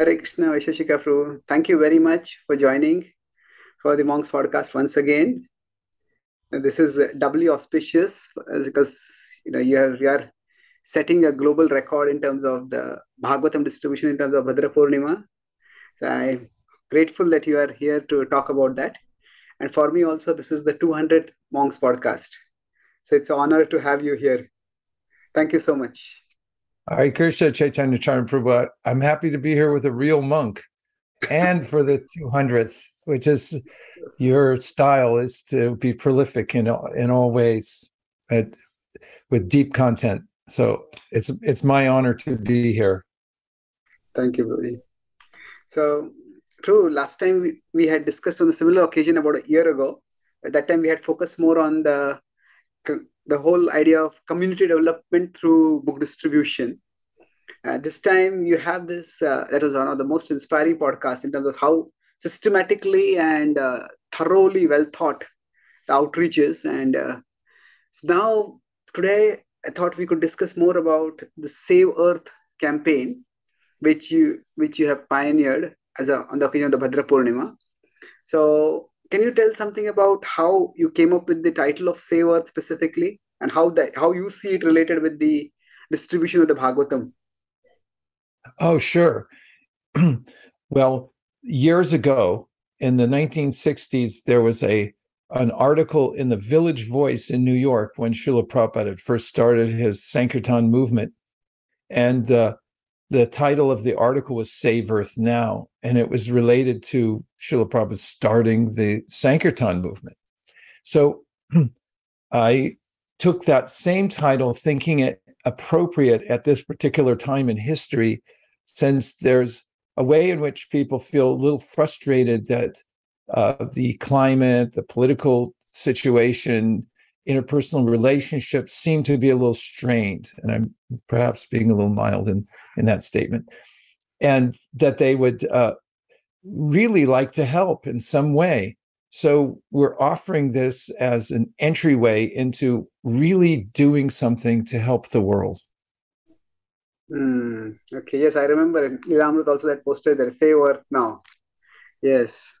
Hare Vaisesika. Thank you very much for joining for the Monks podcast once again. This is doubly auspicious because you know you are you are setting a global record in terms of the Bhagavatam distribution in terms of Bhadra Purnima. So I'm grateful that you are here to talk about that. And for me also, this is the 200th Monks podcast. So it's an honor to have you here. Thank you so much. Hare Krishna Chaitanya Prabhu. I'm happy to be here with a real monk and for the 200th, which is your style is to be prolific in, in all ways at, with deep content. So it's it's my honor to be here. Thank you, Prabhu. So, true, last time we, we had discussed on a similar occasion about a year ago. At that time, we had focused more on the the whole idea of community development through book distribution. Uh, this time you have this, uh, that was one of the most inspiring podcasts in terms of how systematically and uh, thoroughly well thought the outreach is. And uh, so now, today, I thought we could discuss more about the Save Earth campaign, which you which you have pioneered as a, on the occasion of the Bhadra Purnima. So can you tell something about how you came up with the title of Save Earth specifically, and how that how you see it related with the distribution of the Bhagavatam? Oh, sure. well, years ago in the 1960s, there was a an article in the Village Voice in New York when Srila Prabhupada had first started his Sankirtan movement. And uh, the title of the article was Save Earth Now, and it was related to Srila Prabhupada starting the Sankirtan movement. So I took that same title, thinking it appropriate at this particular time in history, since there's a way in which people feel a little frustrated that uh, the climate, the political situation, interpersonal relationships seem to be a little strained. And I'm perhaps being a little mild in, in that statement. And that they would uh, really like to help in some way. So we're offering this as an entryway into really doing something to help the world. Mm, okay, yes, I remember in Lilamrut also that poster there, Save Earth Now. Yes,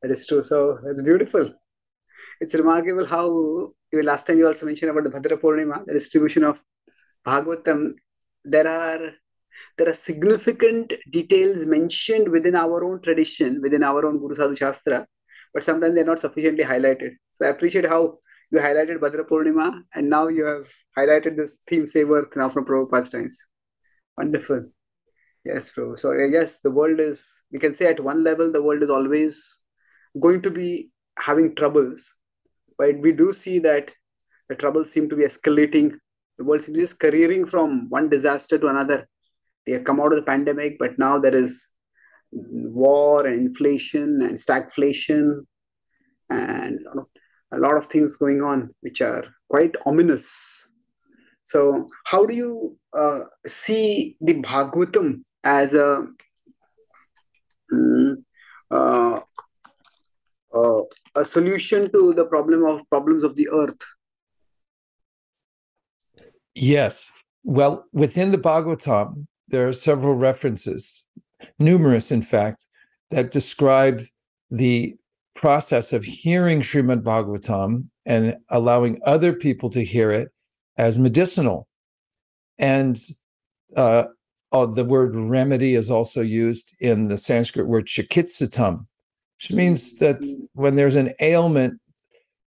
that is true. So it's beautiful. It's remarkable how last time you also mentioned about the Bhadra Purnima, the distribution of Bhagavatam. There are there are significant details mentioned within our own tradition, within our own Guru Sadhu Shastra, but sometimes they're not sufficiently highlighted. So I appreciate how you highlighted Bhadra Purnima and now you have highlighted this theme Save Earth Now from Prabhupada's times. Wonderful. Yes, bro. So uh, yes, the world is, we can say at one level, the world is always going to be having troubles but we do see that the troubles seem to be escalating. The world seems to be just careering from one disaster to another. They have come out of the pandemic, but now there is war and inflation and stagflation and a lot of things going on which are quite ominous. So, how do you uh, see the Bhagavatam as a um, uh, uh, a solution to the problem of problems of the earth yes well within the bhagavatam there are several references numerous in fact that describe the process of hearing Srimad Bhagavatam and allowing other people to hear it as medicinal. And uh, oh, the word remedy is also used in the Sanskrit word chikitsitam, which means that when there's an ailment,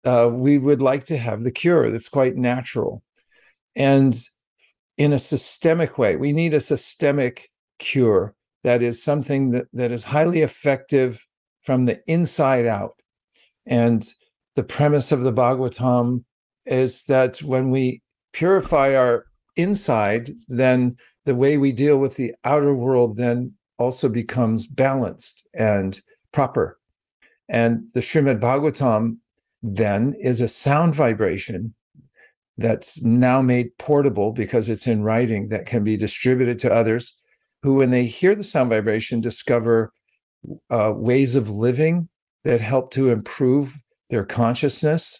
uh, we would like to have the cure that's quite natural. And in a systemic way, we need a systemic cure that is something that, that is highly effective from the inside out. And the premise of the Bhagavatam is that when we purify our inside, then the way we deal with the outer world then also becomes balanced and proper. And the Srimad Bhagavatam then is a sound vibration that's now made portable because it's in writing that can be distributed to others who, when they hear the sound vibration, discover uh, ways of living that help to improve their consciousness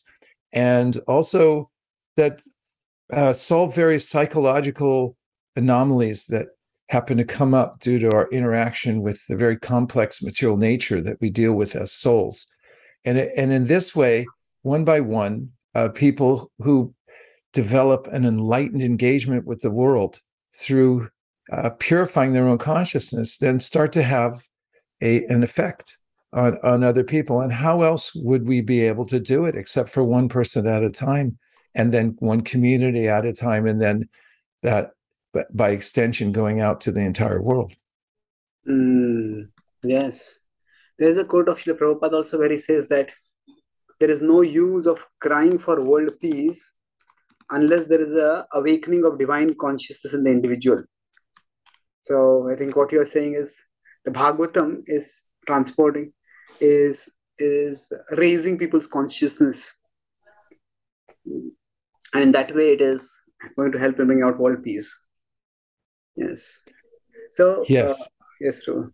and also that uh, solve various psychological anomalies that happen to come up due to our interaction with the very complex material nature that we deal with as souls. And, and in this way, one by one, uh, people who develop an enlightened engagement with the world through uh, purifying their own consciousness then start to have a, an effect on, on other people. And how else would we be able to do it except for one person at a time and then one community at a time and then that by extension going out to the entire world. Mm, yes. There's a quote of Srila Prabhupada also where he says that there is no use of crying for world peace unless there is a awakening of divine consciousness in the individual. So I think what you're saying is the Bhagavatam is transporting, is is raising people's consciousness. And in that way it is going to help in bring out world peace. Yes. So yes, uh, yes, true.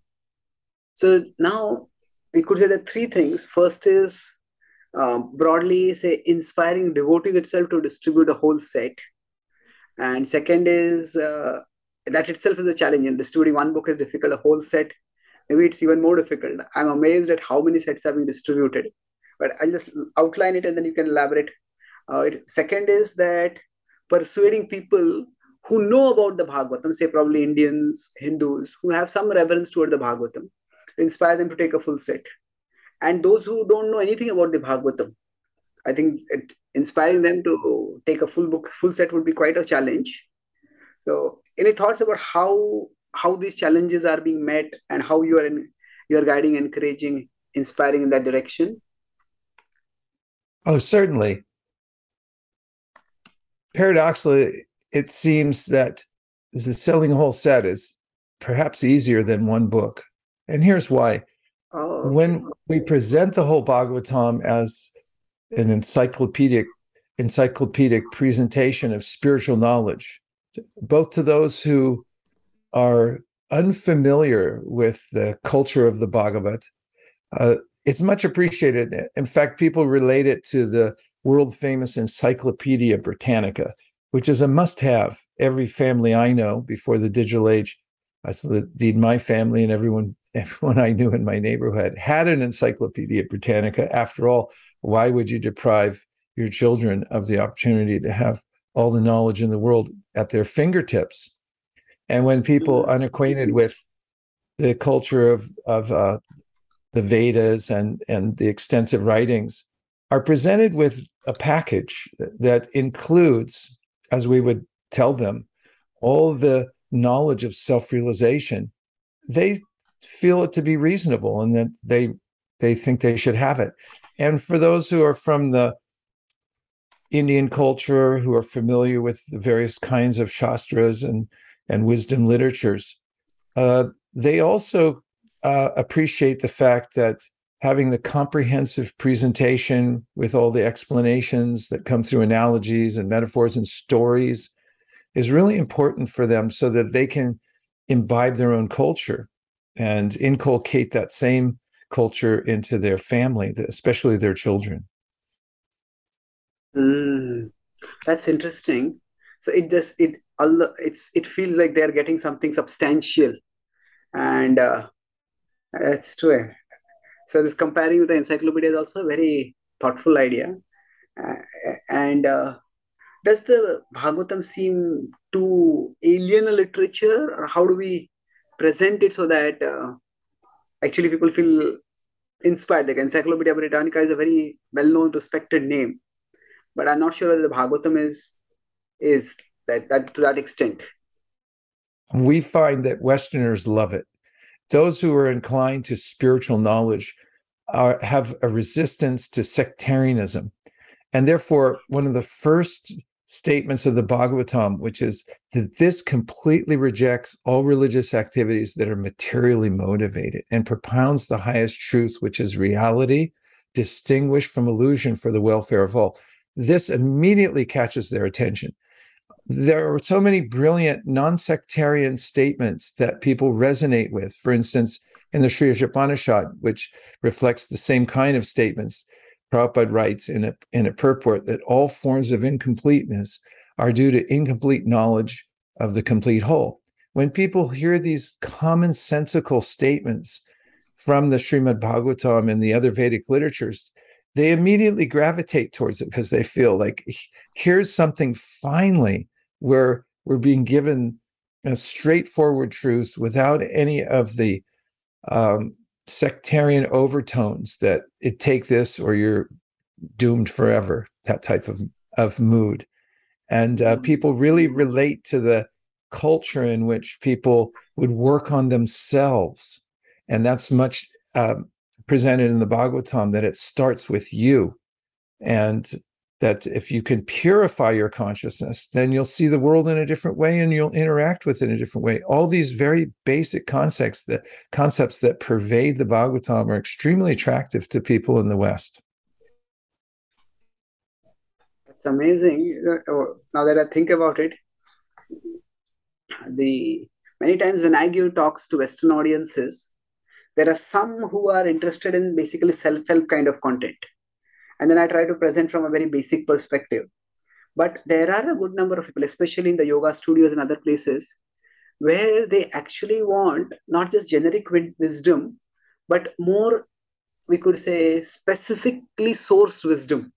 So now we could say that three things. First is uh, broadly say inspiring devotees itself to distribute a whole set, and second is uh, that itself is a challenge. And distributing one book is difficult. A whole set, maybe it's even more difficult. I'm amazed at how many sets are being distributed. But I'll just outline it and then you can elaborate. Uh, it, second is that persuading people who know about the Bhagavatam, say probably Indians, Hindus, who have some reverence toward the Bhagavatam, inspire them to take a full set. And those who don't know anything about the Bhagavatam, I think it, inspiring them to take a full book, full set would be quite a challenge. So, any thoughts about how how these challenges are being met and how you are in, you are guiding, encouraging, inspiring in that direction? Oh, certainly. Paradoxically, it seems that the selling a whole set is perhaps easier than one book. And here's why. Oh. When we present the whole Bhagavatam as an encyclopedic encyclopedic presentation of spiritual knowledge, both to those who are unfamiliar with the culture of the Bhagavat, uh, it's much appreciated. In fact, people relate it to the world famous Encyclopedia Britannica, which is a must have. Every family I know before the digital age, I indeed my family and everyone everyone I knew in my neighborhood had an Encyclopedia Britannica. After all, why would you deprive your children of the opportunity to have all the knowledge in the world at their fingertips? And when people unacquainted with the culture of of uh, the Vedas and and the extensive writings are presented with a package that includes as we would tell them all the knowledge of self-realization they feel it to be reasonable and that they they think they should have it. And for those who are from the indian culture who are familiar with the various kinds of shastras and and wisdom literatures uh, they also uh, appreciate the fact that having the comprehensive presentation with all the explanations that come through analogies and metaphors and stories is really important for them so that they can imbibe their own culture and inculcate that same culture into their family, especially their children. Mm, that's interesting. So it just it it's it feels like they're getting something substantial, and uh, that's true. So this comparing with the encyclopedia is also a very thoughtful idea. Uh, and uh, does the Bhagavatam seem too alien a literature, or how do we present it so that uh, actually people feel inspired? Like Encyclopedia Britannica is a very well-known, respected name, but I'm not sure whether the Bhagavatam is is that, that to that extent. We find that Westerners love it those who are inclined to spiritual knowledge are, have a resistance to sectarianism. And therefore, one of the first statements of the Bhagavatam, which is that this completely rejects all religious activities that are materially motivated and propounds the highest truth, which is reality, distinguished from illusion for the welfare of all. This immediately catches their attention there are so many brilliant non-sectarian statements that people resonate with. For instance, in the Sri Isopanishad, which reflects the same kind of statements, Prabhupada writes in a, in a purport that all forms of incompleteness are due to incomplete knowledge of the complete whole. when people hear these commonsensical statements from the Srimad Bhagavatam and the other Vedic literatures, they immediately gravitate towards it because they feel like here's something finally where we're being given a straightforward truth without any of the um, sectarian overtones that it take this or you're doomed forever that type of of mood. And uh, people really relate to the culture in which people would work on themselves. And that's much um, presented in the bhagavatam that it starts with you. And that if you can purify your consciousness, then you'll see the world in a different way and you'll interact with it in a different way. All these very basic concepts that concepts that pervade the Bhagavatam are extremely attractive to people in the West. It's amazing. Oh, now that I think about it, the many times when I give talks to Western audiences, there are some who are interested in basically self-help kind of content and then i try to present from a very basic perspective. But there are a good number of people especially in the yoga studios and other places where they actually want not just generic wisdom but more we could say specifically sourced wisdom.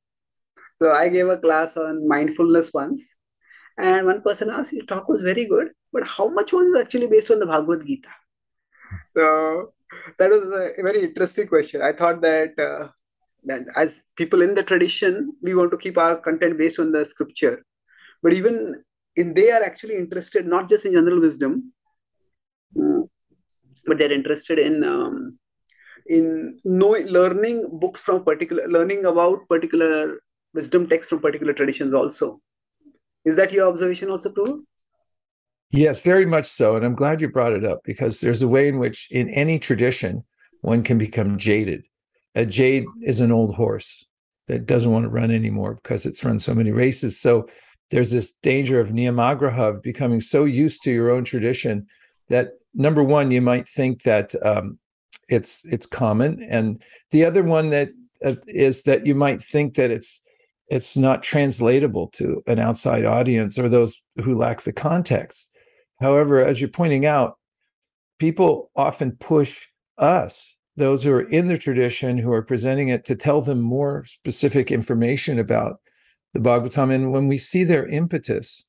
So i gave a class on mindfulness once and one person asked your talk was very good but how much was actually based on the bhagavad gita? So that was a very interesting question. I thought that uh, as people in the tradition we want to keep our content based on the scripture. But even if they are actually interested not just in general wisdom mm, but they're interested in um, in knowing learning books from particular learning about particular wisdom texts from particular traditions also. Is that your observation also true yes very much so. And i'm glad you brought it up because there's a way in which in any tradition one can become jaded a jade is an old horse that doesn't want to run anymore because it's run so many races. So there's this danger of niyamagraha becoming so used to your own tradition that number one, you might think that um, it's it's common, and the other one that uh, is that you might think that it's it's not translatable to an outside audience or those who lack the context. However, as you're pointing out, people often push us those who are in the tradition who are presenting it to tell them more specific information about the Bhagavatam. And when we see their impetus,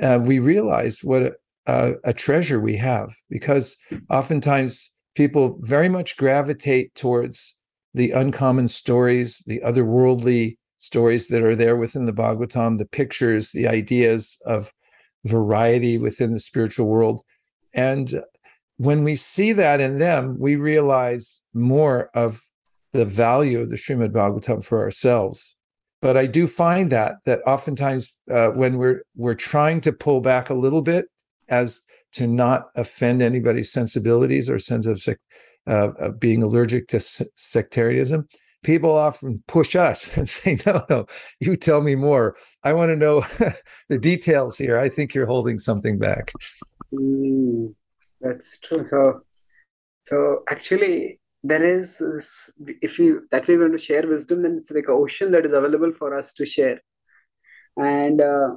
uh, we realize what a, a, treasure we have because oftentimes people very much gravitate towards the uncommon stories, the otherworldly stories that are there within the Bhagavatam, the pictures, the ideas of variety within the spiritual world. And when we see that in them, we realize more of the value of the Srimad Bhagavatam for ourselves. But I do find that that oftentimes uh, when we're we're trying to pull back a little bit as to not offend anybody's sensibilities or sense of, uh, of being allergic to sectarianism, people often push us and say, "No, no, you tell me more. I want to know the details here. I think you're holding something back." Mm. That's true. So, so actually, there is this, if we that way we want to share wisdom, then it's like an ocean that is available for us to share. And uh,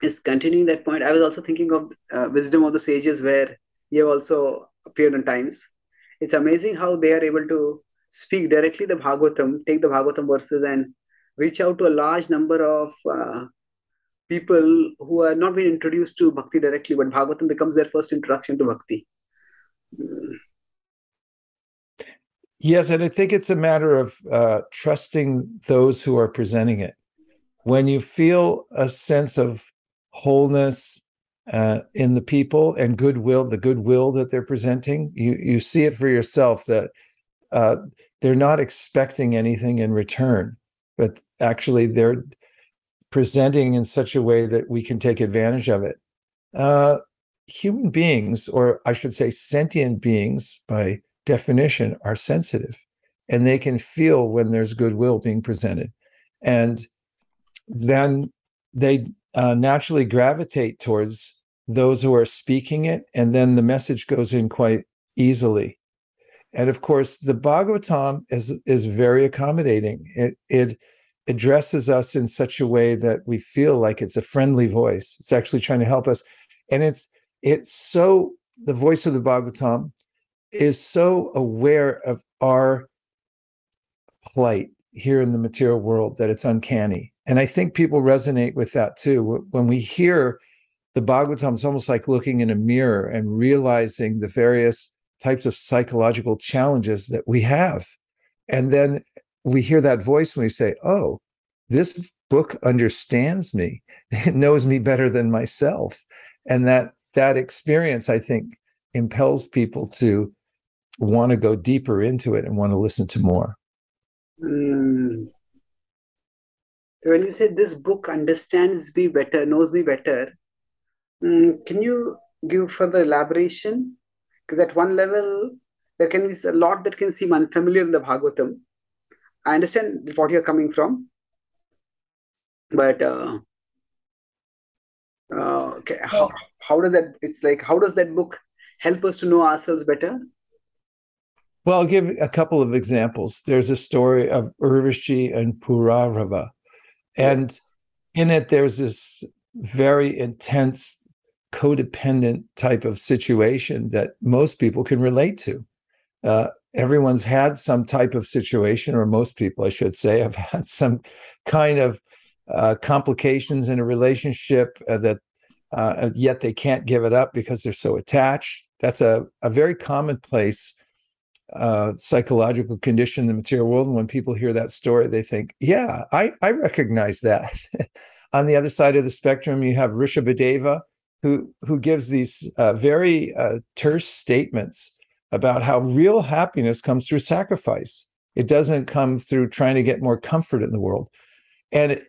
is continuing that point. I was also thinking of uh, wisdom of the sages, where you have also appeared in times. It's amazing how they are able to speak directly the Bhagavatam, take the Bhagavatam verses, and reach out to a large number of uh, people who are not been introduced to bhakti directly, but Bhagavatam becomes their first introduction to bhakti. Yes, and I think it's a matter of uh, trusting those who are presenting it. When you feel a sense of wholeness uh, in the people and goodwill, the goodwill that they're presenting, you you see it for yourself that uh, they're not expecting anything in return, but actually they're presenting in such a way that we can take advantage of it. Uh, human beings, or I should say, sentient beings, by definition, are sensitive and they can feel when there's goodwill being presented. And then they uh, naturally gravitate towards those who are speaking it, and then the message goes in quite easily. And of course, the Bhagavatam is is very accommodating. It it addresses us in such a way that we feel like it's a friendly voice. It's actually trying to help us. and it's it's so the voice of the Bhagavatam is so aware of our plight here in the material world that it's uncanny. And I think people resonate with that too. When we hear the Bhagavatam, it's almost like looking in a mirror and realizing the various types of psychological challenges that we have. And then we hear that voice and we say, oh, this book understands me. It knows me better than myself. And that that experience, I think, impels people to want to go deeper into it and want to listen to more. Mm. So when you say this book understands me better, knows me better, mm, can you give further elaboration? Because at one level, there can be a lot that can seem unfamiliar in the Bhagavatam. I understand what you're coming from, but uh, uh, okay, how, how does that? It's like how does that book help us to know ourselves better? Well, I'll give a couple of examples. There's a story of Urvashi and Pururava, and in it, there's this very intense, codependent type of situation that most people can relate to. Uh, everyone's had some type of situation, or most people, I should say, have had some kind of uh, complications in a relationship uh, that uh, yet they can't give it up because they're so attached. That's a, a very commonplace uh, psychological condition in the material world. And when people hear that story, they think, yeah, I, I recognize that. On the other side of the spectrum, you have Rishabhadeva, who, who gives these uh, very uh, terse statements about how real happiness comes through sacrifice. It doesn't come through trying to get more comfort in the world. And it,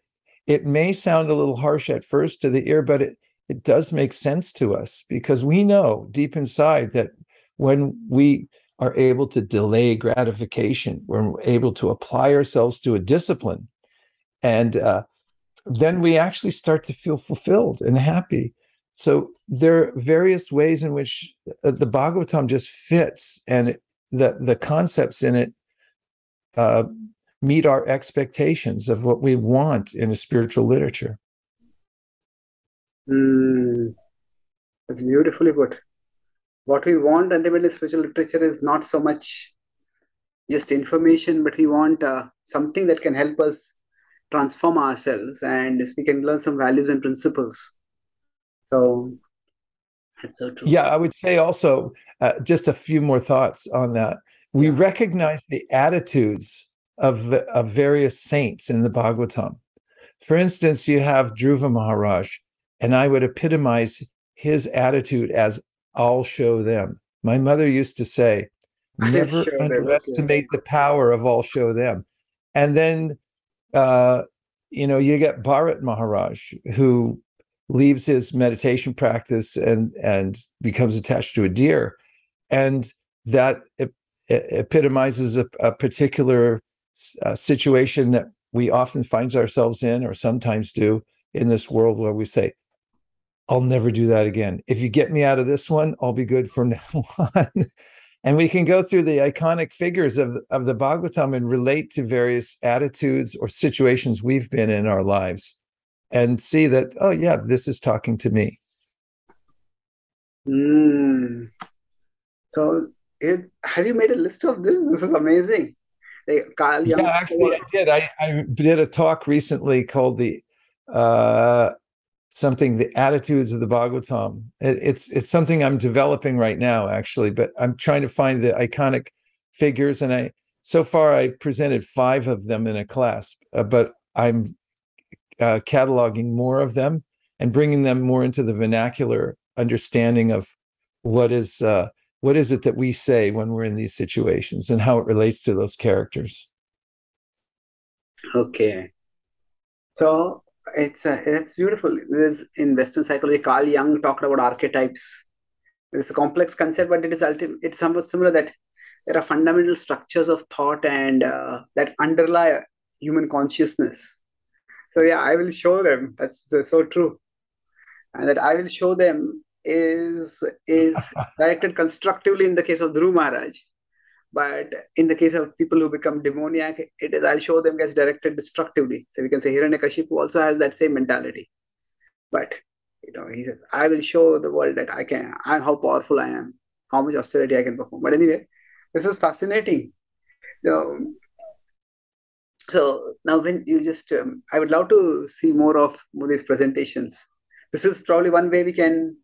it may sound a little harsh at first to the ear, but it, it does make sense to us because we know deep inside that when we are able to delay gratification, when we're able to apply ourselves to a discipline, and uh, then we actually start to feel fulfilled and happy. So there are various ways in which uh, the Bhagavatam just fits, and the the concepts in it uh, meet our expectations of what we want in a spiritual literature. Mm, that's beautifully put. What we want ultimately spiritual literature is not so much just information, but we want uh, something that can help us transform ourselves and we can learn some values and principles. So that's so true. Yeah, I would say also uh, just a few more thoughts on that. We yeah. recognize the attitudes of, of various saints in the Bhagavatam. For instance, you have Dhruva Maharaj, and I would epitomize his attitude as I'll show them. My mother used to say, never underestimate the power of I'll show them. And then, uh, you know, you get Bharat Maharaj, who leaves his meditation practice and and becomes attached to a deer, and that epitomizes a, a particular uh, situation that we often find ourselves in, or sometimes do in this world, where we say, I'll never do that again. If you get me out of this one, I'll be good from now on. and we can go through the iconic figures of, of the Bhagavatam and relate to various attitudes or situations we've been in our lives and see that, oh, yeah, this is talking to me. Mm. So, it, have you made a list of this? This is amazing. yeah, actually, I did. I, I did a talk recently called the uh, something the attitudes of the Bhagavatam. It, it's it's something I'm developing right now, actually, but I'm trying to find the iconic figures, and I so far I presented five of them in a class, uh, but I'm uh, cataloging more of them and bringing them more into the vernacular understanding of what is uh, what is it that we say when we're in these situations and how it relates to those characters. Okay, so it's uh, it's beautiful. There's in Western psychology, Carl Jung talked about archetypes. It's a complex concept, but it is ultimate. It's somewhat similar that there are fundamental structures of thought and uh, that underlie human consciousness. So yeah, I will show them. That's so true, and that I will show them is is directed constructively in the case of Dhruv Maharaj but in the case of people who become demoniac, it is I'll show them gets directed destructively. So we can say Hiranyakashipu also has that same mentality. But You know, he says, I will show the world that I can, I'm how powerful I am, how much austerity I can perform. But anyway, this is fascinating. You know, so now when you just, um, I would love to see more of these presentations. This is probably one way we can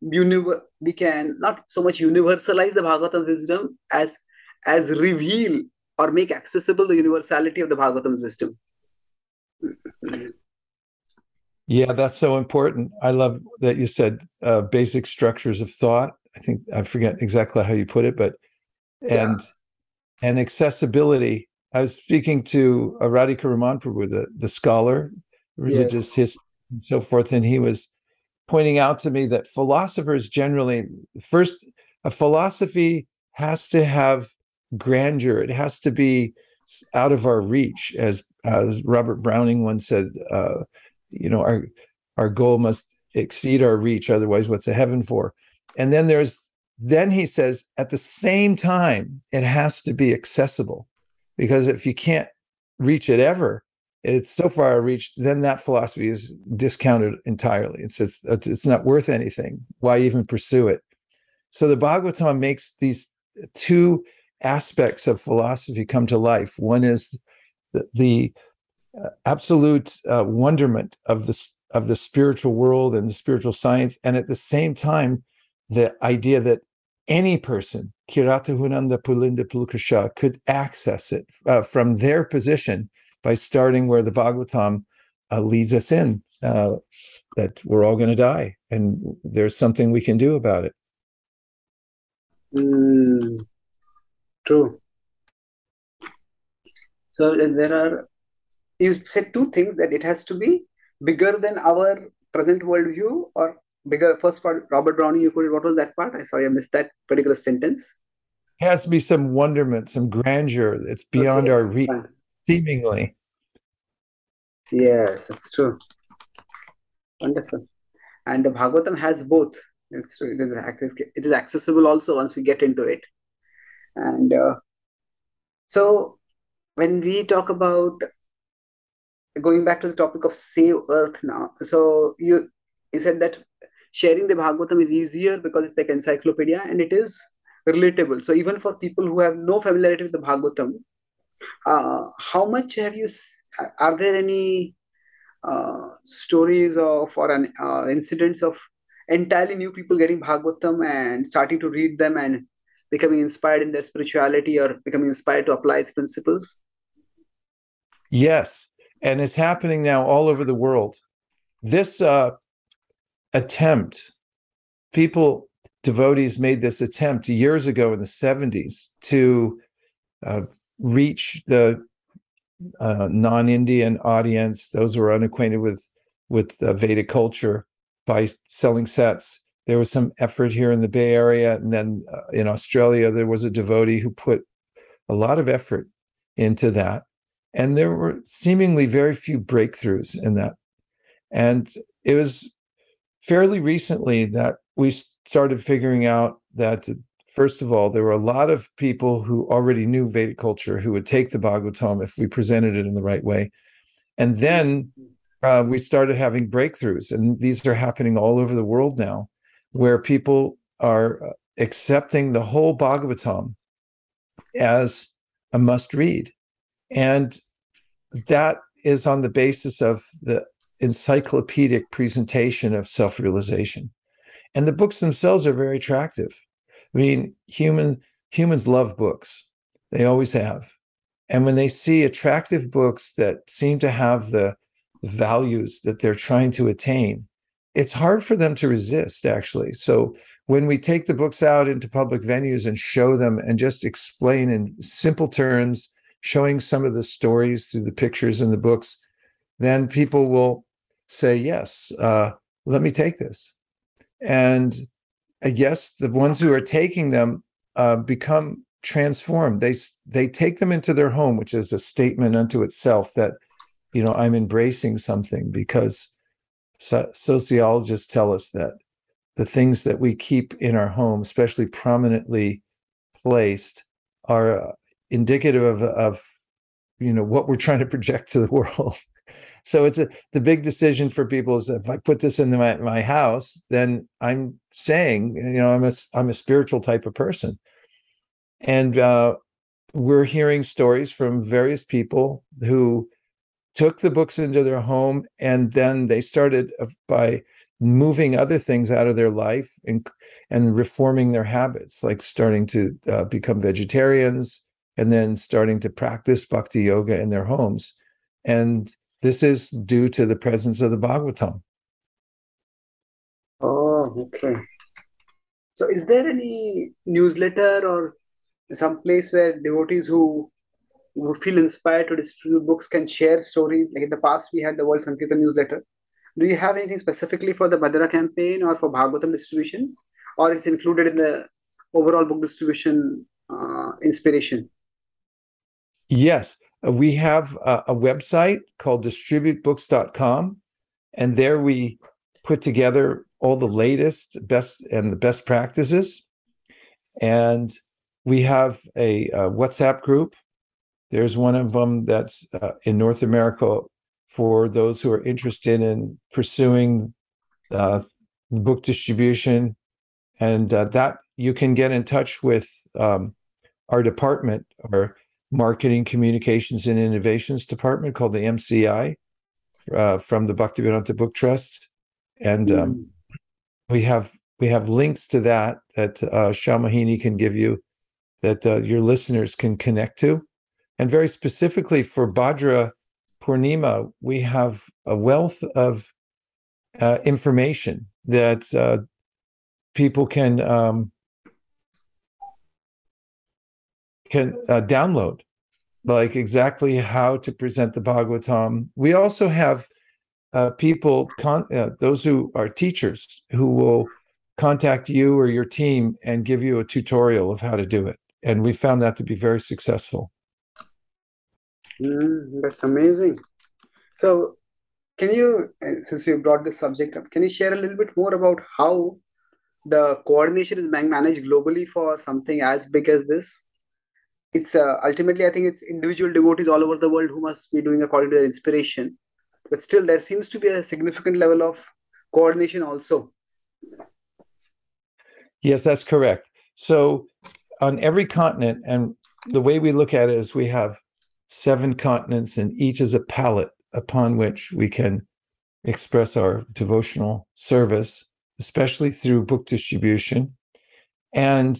we can not so much universalize the Bhagavatam wisdom as as reveal or make accessible the universality of the Bhagavatam's wisdom. Yeah, that's so important. I love that you said uh, basic structures of thought. I think I forget exactly how you put it, but and yeah. and accessibility. I was speaking to uh, Radhika Raman the the scholar, religious yeah. history, and so forth, and he was pointing out to me that philosophers generally first a philosophy has to have grandeur. It has to be out of our reach, as as Robert Browning once said. Uh, you know, our our goal must exceed our reach. Otherwise, what's a heaven for? And then there's then he says at the same time it has to be accessible, because if you can't reach it ever, it's so far reached, then that philosophy is discounted entirely. It's it's it's not worth anything. Why even pursue it? So the Bhagavatam makes these two aspects of philosophy come to life. One is the, the uh, absolute uh, wonderment of the of the spiritual world and the spiritual science, and at the same time, the idea that any person, Kirata Hunandhra Pulinda Pulkasha, could access it uh, from their position by starting where the Bhagavatam uh, leads us in, uh, that we're all going to die, and there's something we can do about it. Mm, true. So there are, you said two things that it has to be bigger than our present worldview or bigger. First part, Robert Browning, you quoted. what was that part? I sorry, I missed that particular sentence. It has to be some wonderment, some grandeur that's beyond okay, our reach, seemingly. Yes, that's true. Wonderful. And the Bhagavatam has both. It's it is it is accessible also once we get into it. And uh, so when we talk about going back to the topic of save earth now, so you you said that sharing the Bhagavatam is easier because it's like encyclopedia and it is relatable. So even for people who have no familiarity with the Bhagavatam, uh, how much have you? Are there any uh, stories of or an, uh, incidents of entirely new people getting Bhagavatam and starting to read them and becoming inspired in their spirituality or becoming inspired to apply its principles? Yes, and it's happening now all over the world. This uh, attempt, people, devotees made this attempt years ago in the 70s to uh, reach the uh, non-Indian audience, those who are unacquainted with with uh, Vedic culture, by selling sets. There was some effort here in the Bay Area, and then uh, in Australia, there was a devotee who put a lot of effort into that, and there were seemingly very few breakthroughs in that. And it was fairly recently that we started figuring out that First of all, there were a lot of people who already knew Vedic culture who would take the Bhagavatam if we presented it in the right way. And then uh, we started having breakthroughs, and these are happening all over the world now, where people are uh, accepting the whole Bhagavatam as a must read. And that is on the basis of the encyclopedic presentation of self realization. And the books themselves are very attractive. I mean, human humans love books. They always have. And when they see attractive books that seem to have the values that they're trying to attain, it's hard for them to resist, actually. So when we take the books out into public venues and show them and just explain in simple terms, showing some of the stories through the pictures in the books, then people will say, Yes, uh, let me take this. And I guess the ones who are taking them uh, become transformed. They they take them into their home, which is a statement unto itself that you know I'm embracing something because so- sociologists tell us that the things that we keep in our home, especially prominently placed, are uh, indicative of of you know what we're trying to project to the world. So it's a the big decision for people is if I put this in my, my house, then I'm saying, you know, I'm a I'm a spiritual type of person. And uh, we're hearing stories from various people who took the books into their home and then they started by moving other things out of their life and and reforming their habits like starting to uh, become vegetarians and then starting to practice bhakti yoga in their homes and this is due to the presence of the bhagavatam. Oh okay. So is there any newsletter or some place where devotees who who feel inspired to distribute books can share stories? Like in the past we had the world sankirtan newsletter. Do you have anything specifically for the Bhadra campaign or for Bhagavatam distribution, or it's included in the overall book distribution uh, inspiration? Yes, we have a, a website called distributebooks.com, and there we put together all the latest, best, and the best practices. And we have a, a WhatsApp group. There's one of them that's uh, in North America for those who are interested in pursuing uh, book distribution. And uh, that you can get in touch with um, our department, our Marketing, Communications, and Innovations Department called the MCI uh, from the Bhaktivedanta Book Trust. And um, mm. we have we have links to that that uh, Shamahini can give you that uh, your listeners can connect to. And very specifically for Bhadra Purnima, we have a wealth of uh, information that uh, people can um, can uh, download, like exactly how to present the Bhagavatam. We also have uh, people, con- uh, those who are teachers, who will contact you or your team and give you a tutorial of how to do it. And we found that to be very successful. Mm, that's amazing. So, can you, uh, since you brought this subject up, can you share a little bit more about how the coordination is managed globally for something as big as this? It's uh, ultimately, I think it's individual devotees all over the world who must be doing according to their inspiration. But still, there seems to be a significant level of coordination also. Yes, that's correct. So, on every continent, and the way we look at it is we have seven continents, and each is a palette upon which we can express our devotional service, especially through book distribution. And,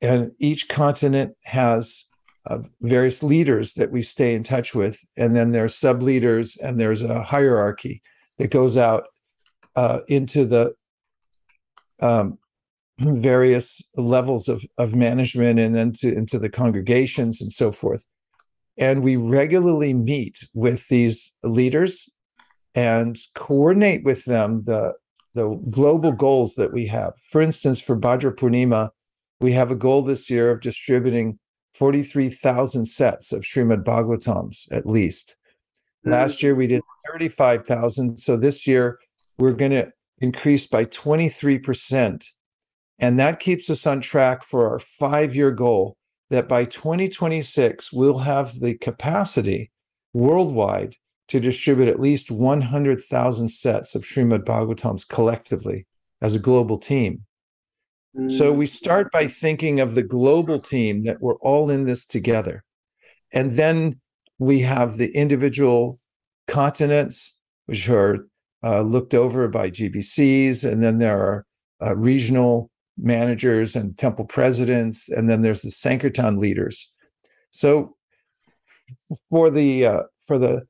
and each continent has uh, various leaders that we stay in touch with. And then there's sub leaders, and there's a hierarchy that goes out uh, into the um, various levels of, of management and then to, into the congregations and so forth. And we regularly meet with these leaders and coordinate with them the, the global goals that we have. For instance, for Bhadra Purnima, we have a goal this year of distributing 43,000 sets of Srimad Bhagavatams at least. Mm-hmm. Last year we did 35,000. So this year we're going to increase by 23%. And that keeps us on track for our five year goal that by 2026, we'll have the capacity worldwide to distribute at least 100,000 sets of Srimad Bhagavatams collectively as a global team. Mm. So we start by thinking of the global team that we're all in this together. And then we have the individual continents, which are uh, looked over by GBCs, and then there are uh, regional managers and temple presidents, and then there's the Sankirtan leaders. So for the uh, for the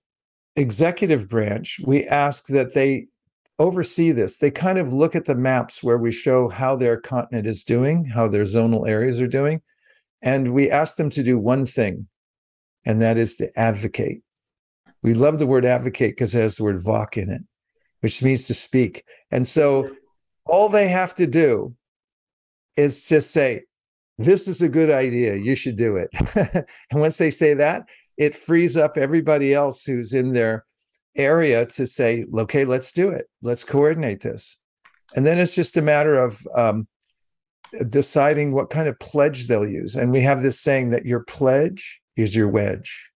executive branch, we ask that they oversee this. They kind of look at the maps where we show how their continent is doing, how their zonal areas are doing, and we ask them to do one thing, and that is to advocate. We love the word advocate because it has the word vak in it, which means to speak. And so all they have to do is just say, this is a good idea. You should do it. and once they say that, it frees up everybody else who's in their area to say, okay, let's do it. Let's coordinate this. And then it's just a matter of um, deciding what kind of pledge they'll use. And we have this saying that your pledge is your wedge.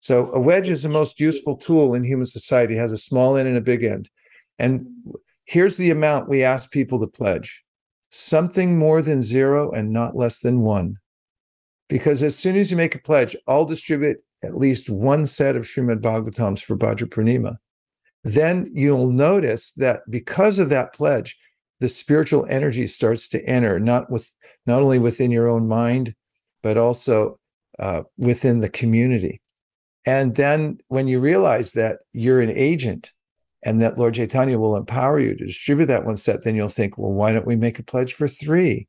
So a wedge is the most useful tool in human society. It has a small end and a big end. And here's the amount we ask people to pledge something more than zero and not less than one. Because as soon as you make a pledge, I'll distribute at least one set of Srimad Bhagavatams for Bhadra. Then you'll notice that because of that pledge, the spiritual energy starts to enter, not with not only within your own mind, but also uh, within the community. And then when you realize that you're an agent and that Lord Chaitanya will empower you to distribute that one set, then you'll think, well, why don't we make a pledge for three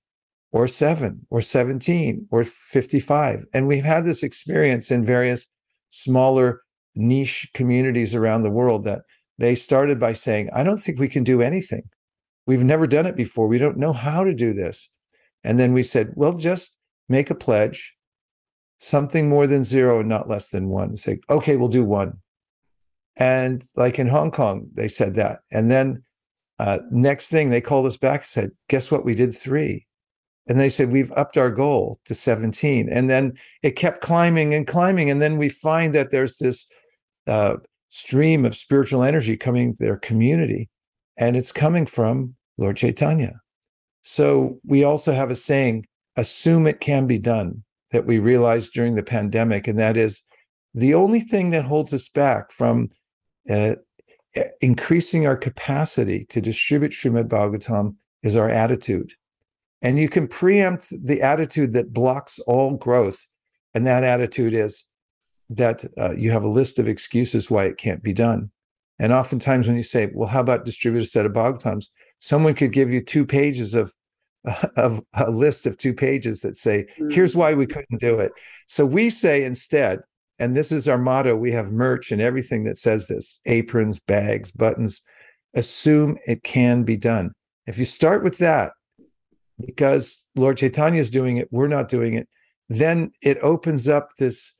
or seven or 17 or 55? And we've had this experience in various smaller niche communities around the world that they started by saying, I don't think we can do anything. We've never done it before. We don't know how to do this. And then we said, well, just make a pledge, something more than zero and not less than one. Say, okay, we'll do one. And like in Hong Kong, they said that. And then uh, next thing they called us back and said, guess what? We did three. And they said, we've upped our goal to 17. And then it kept climbing and climbing. And then we find that there's this uh, stream of spiritual energy coming to their community. And it's coming from Lord Chaitanya. So we also have a saying, assume it can be done, that we realized during the pandemic. And that is the only thing that holds us back from uh, increasing our capacity to distribute Srimad Bhagavatam is our attitude. And you can preempt the attitude that blocks all growth. And that attitude is that uh, you have a list of excuses why it can't be done. And oftentimes, when you say, "Well, how about distribute a set of Bhagavatams?" someone could give you two pages of of a list of two pages that say, "Here's why we couldn't do it." So we say instead, and this is our motto: we have merch and everything that says this: aprons, bags, buttons. Assume it can be done. If you start with that, because Lord Chaitanya is doing it, we're not doing it, then it opens up this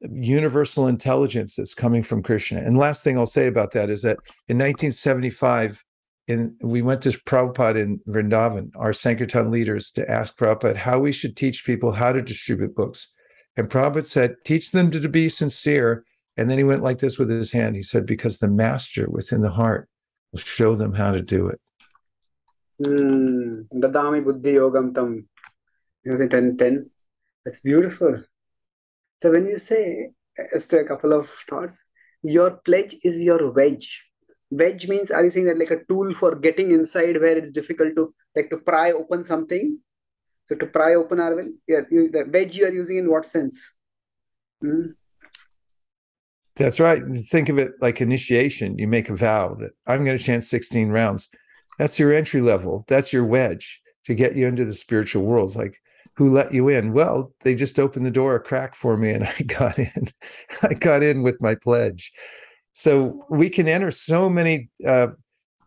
universal intelligence that's coming from Krishna. And last thing I'll say about that is that in 1975, in we went to Prabhupada in Vrindavan, our Sankirtan leaders, to ask Prabhupada how we should teach people how to distribute books. And Prabhupada said, teach them to, to be sincere. And then he went like this with his hand. He said, because the master within the heart will show them how to do it. Mm, Dadami Buddhi Yogam Tam. It was in 10, 10. That's beautiful. So when you say, just a couple of thoughts, your pledge is your wedge. Wedge means, are you saying that like a tool for getting inside where it's difficult to, like to pry open something? So to pry open our well, yeah, you, the wedge you are using in what sense? Hmm? That's right. Think of it like initiation. You make a vow that I'm going to chant 16 rounds. That's your entry level. That's your wedge to get you into the spiritual world. Like, who let you in? Well, they just opened the door a crack for me and I got in. I got in with my pledge. So we can enter so many uh,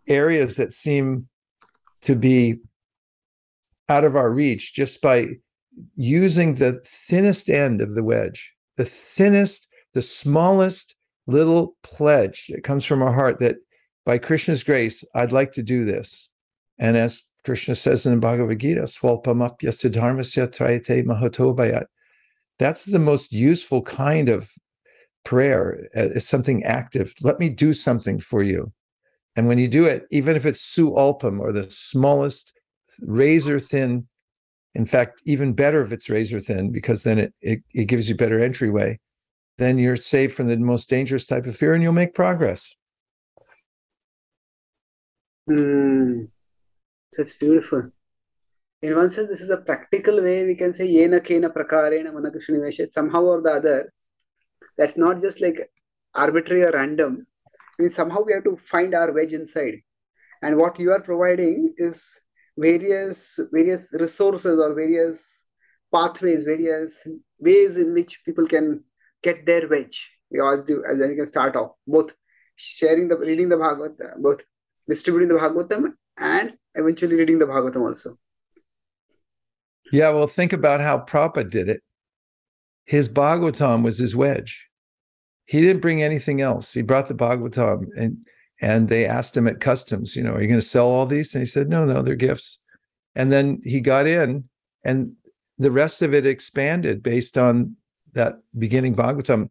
areas that seem to be out of our reach just by using the thinnest end of the wedge, the thinnest, the smallest little pledge that comes from our heart that by Krishna's grace, I'd like to do this. And as Krishna says in the Bhagavad Gita, Swalpamapya siddharmasya trayate mahatobayat. That's the most useful kind of prayer. Uh, it's something active. Let me do something for you. And when you do it, even if it's su alpam or the smallest razor thin, in fact, even better if it's razor thin, because then it, it, it gives you better entryway, then you're saved from the most dangerous type of fear and you'll make progress. Hmm. That's beautiful. In one sense, this is a practical way we can say yena kena prakarena manakushniveshe somehow or the other. That's not just like arbitrary or random. I mean, somehow we have to find our wedge inside. And what you are providing is various various resources or various pathways, various ways in which people can get their wedge. We always do, as then you can start off, both sharing the reading the Bhagavad, both distributing the Bhagavatam and eventually reading the Bhagavatam also. Yeah, well, think about how Prabhupada did it. His Bhagavatam was his wedge. He didn't bring anything else. He brought the Bhagavatam and and they asked him at customs, you know, are you going to sell all these? And he said, no, no, they're gifts. And then he got in and the rest of it expanded based on that beginning Bhagavatam.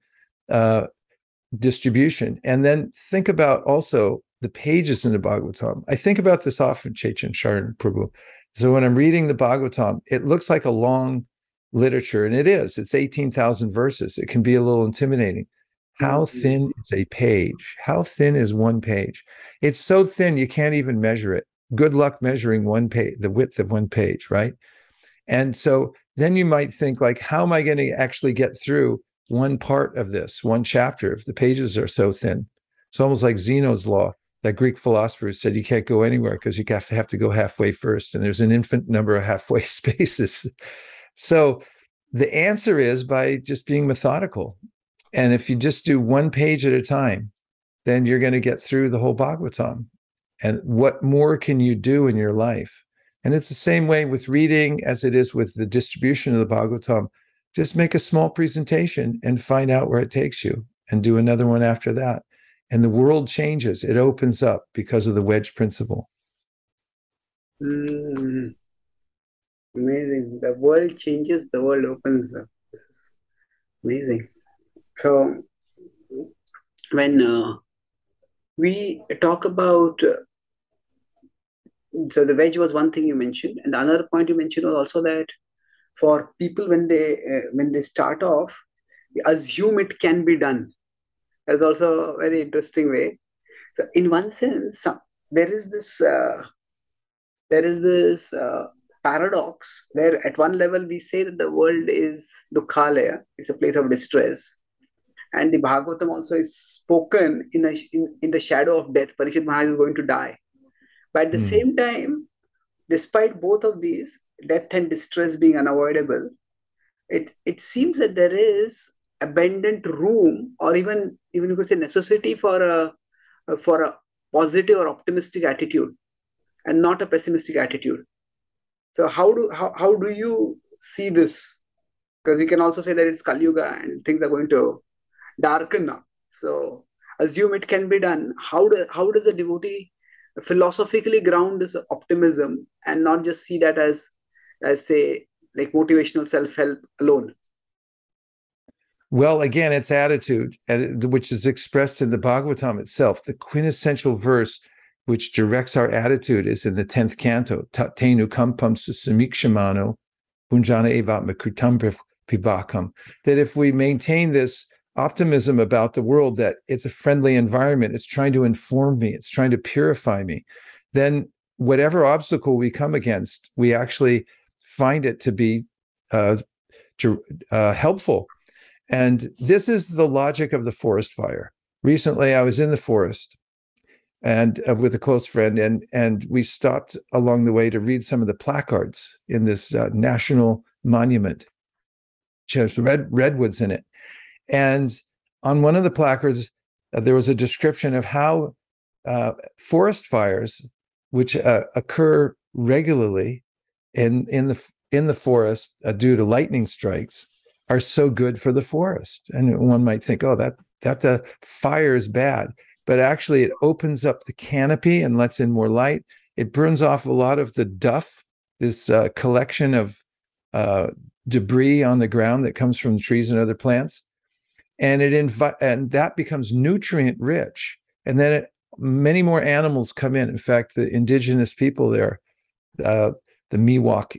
uh, distribution. And then think about also the pages in the Bhagavatam. I think about this often, Chaitanya Charan Prabhu. So when I'm reading the Bhagavatam, it looks like a long literature, and it is. It's 18,000 verses. It can be a little intimidating. How Mhm. thin is a page? How thin is one page? It's so thin you can't even measure it. Good luck measuring one page, the width of one page, right? And so then you might think like, how am I going to actually get through one part of this, one chapter, if the pages are so thin? It's almost like Zeno's law, that Greek philosopher said you can't go anywhere because you have to have to go halfway first, and there's an infinite number of halfway spaces. So the answer is by just being methodical. And if you just do one page at a time, then you're going to get through the whole Bhagavatam. And what more can you do in your life? And it's the same way with reading as it is with the distribution of the Bhagavatam. Just make a small presentation and find out where it takes you and do another one after that. And the world changes, it opens up because of the wedge principle. Mm. Amazing. The world changes, the world opens up. This is amazing. So, when uh, we talk about, uh, so the wedge was one thing you mentioned, and the other point you mentioned was also that for people when they uh, when they start off, assume it can be done. That's also a very interesting way. So, in one sense, some, there is this uh, there is this uh, paradox where at one level we say that the world is dukhalaya, it's a place of distress. And the Bhagavatam also is spoken in, a, in, in the shadow of death. Parikshit Maharaj is going to die. But at the Hmm. same time, despite both of these, death and distress being unavoidable, it, it seems that there is abundant room or even, even you could say necessity for a, for a positive or optimistic attitude and not a pessimistic attitude. So how do how, how do you see this? Because we can also say that it's Kali Yuga and things are going to darken now. So assume it can be done. How do how does a devotee philosophically ground this optimism and not just see that as as say like motivational self-help alone? Well, again, it's attitude, which is expressed in the Bhagavatam itself. The quintessential verse which directs our attitude is in the 10th canto, Tenu kampam susamikshimano punjana evatma kritam vivakam. That if we maintain this optimism about the world, that it's a friendly environment, it's trying to inform me, it's trying to purify me, then whatever obstacle we come against, we actually find it to be uh, to, uh, helpful. And this is the logic of the forest fire. Recently, I was in the forest and uh, with a close friend, and and we stopped along the way to read some of the placards in this uh, national monument, which has red redwoods in it. And on one of the placards, uh, there was a description of how uh, forest fires, which uh, occur regularly in in the in the forest uh, due to lightning strikes, are so good for the forest. And one might think, oh, that that the fire is bad, but actually it opens up the canopy and lets in more light. It burns off a lot of the duff, this uh, collection of uh, debris on the ground that comes from trees and other plants, and it invi- and that becomes nutrient rich. And then it, many more animals come in. In fact, the indigenous people there, uh, the Miwok